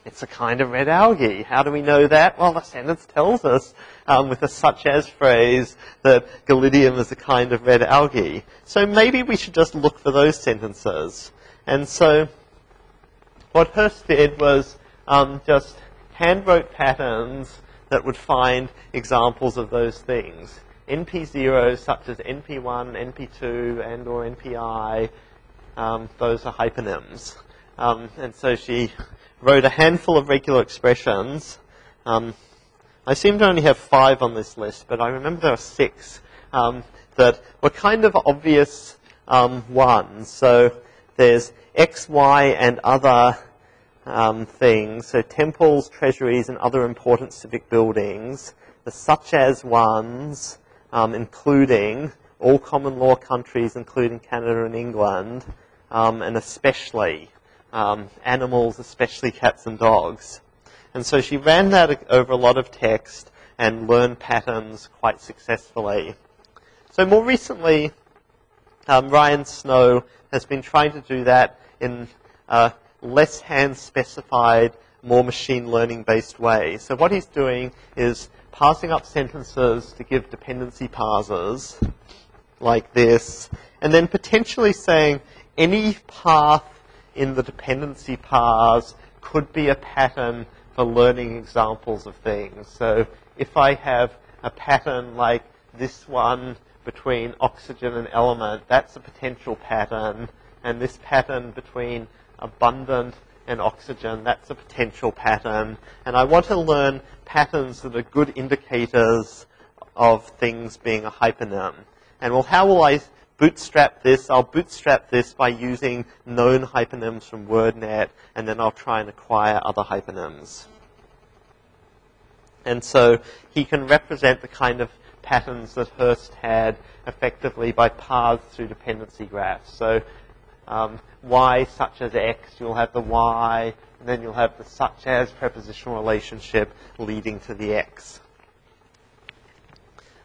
It's a kind of red algae. How do we know that? Well, the sentence tells us um, with a such as phrase that gelidium is a kind of red algae. So maybe we should just look for those sentences. And so what Hearst did was um, just hand wrote patterns that would find examples of those things. NP0s such as NP1, NP2, and or NPI, um, those are hypernyms. Um, and so she wrote a handful of regular expressions. Um, I seem to only have five on this list, but I remember there are six um, that were kind of obvious um, ones. So there's X, Y, and other um, things. So temples, treasuries, and other important civic buildings. The such as ones, um, including all common law countries, including Canada and England, um, and especially um, animals, especially cats and dogs. And so she ran that over a lot of text and learned patterns quite successfully. So more recently, um, Rion Snow has been trying to do that in a less hand-specified, more machine learning-based way. So what he's doing is parsing up sentences to give dependency parsers like this, and then potentially saying any path in the dependency parse could be a pattern for learning examples of things. So if I have a pattern like this one between oxygen and element, that's a potential pattern, and this pattern between abundant and oxygen. That's a potential pattern. And I want to learn patterns that are good indicators of things being a hypernym. And well, how will I bootstrap this? I'll bootstrap this by using known hypernyms from WordNet, and then I'll try and acquire other hypernyms. And so he can represent the kind of patterns that Hearst had effectively by paths through dependency graphs. So um, y such as x, you'll have the y, and then you'll have the such as prepositional relationship leading to the x.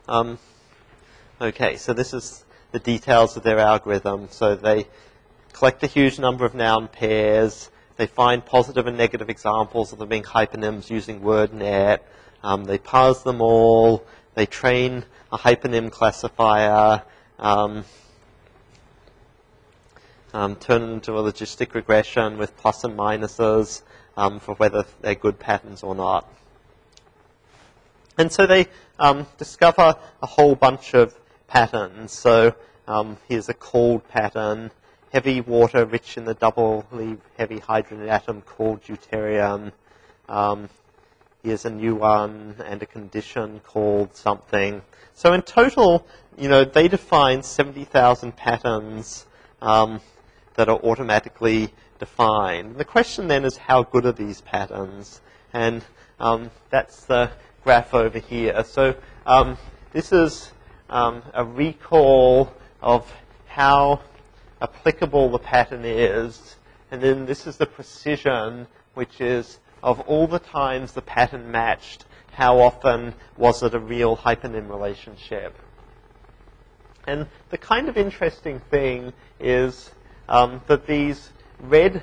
Um, okay, so this is the details of their algorithm. So they collect a huge number of noun pairs. They find positive and negative examples of them being hypernyms using WordNet. Um, they parse them all. They train a hypernym classifier. Um, um, turn it into a logistic regression with plus and minuses um, for whether they're good patterns or not. And so they um, discover a whole bunch of patterns. So um, here's a cold pattern, heavy water rich in the doubly heavy hydrogen atom called deuterium. Um, here's a new one, and a condition called something. So in total, you know, they define 70,000 patterns um, that are automatically defined. The question then is how good are these patterns? And um, that's the graph over here. So um, this is um, a recall of how applicable the pattern is. And then this is the precision, which is of all the times the pattern matched, how often was it a real hypernym relationship. And the kind of interesting thing is um, that these red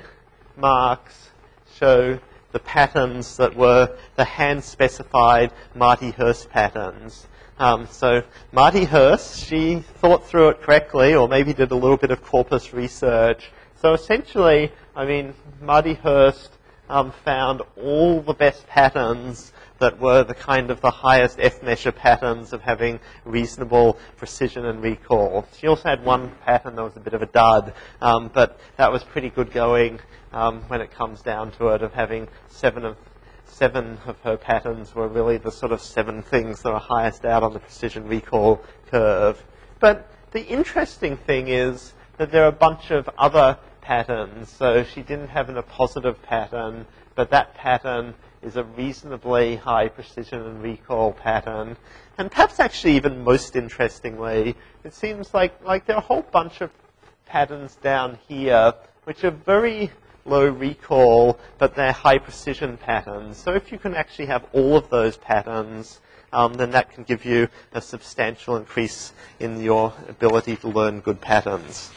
marks show the patterns that were the hand-specified Marti Hearst patterns. Um, so Marti Hearst, she thought through it correctly, or maybe did a little bit of corpus research. So essentially, I mean, Marti Hearst um, found all the best patterns that were the kind of the highest F-measure patterns of having reasonable precision and recall. She also had one pattern that was a bit of a dud, um, but that was pretty good going um, when it comes down to it, of having seven of seven of her patterns were really the sort of seven things that are highest out on the precision recall curve. But the interesting thing is that there are a bunch of other patterns. So she didn't have an appositive pattern, but that pattern is a reasonably high precision and recall pattern. And perhaps actually even most interestingly, it seems like, like there are a whole bunch of patterns down here which are very low recall, but they're high precision patterns. So if you can actually have all of those patterns, um, then that can give you a substantial increase in your ability to learn good patterns.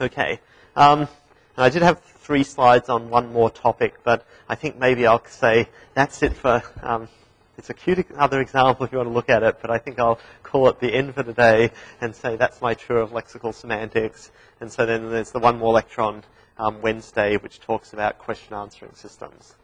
Okay. Um, I did have three slides on one more topic, but I think maybe I'll say that's it for. Um, it's a cute other example if you want to look at it, but I think I'll call it the end for today and say that's my tour of lexical semantics. And so then there's the one more lecture on um, Wednesday, which talks about question answering systems.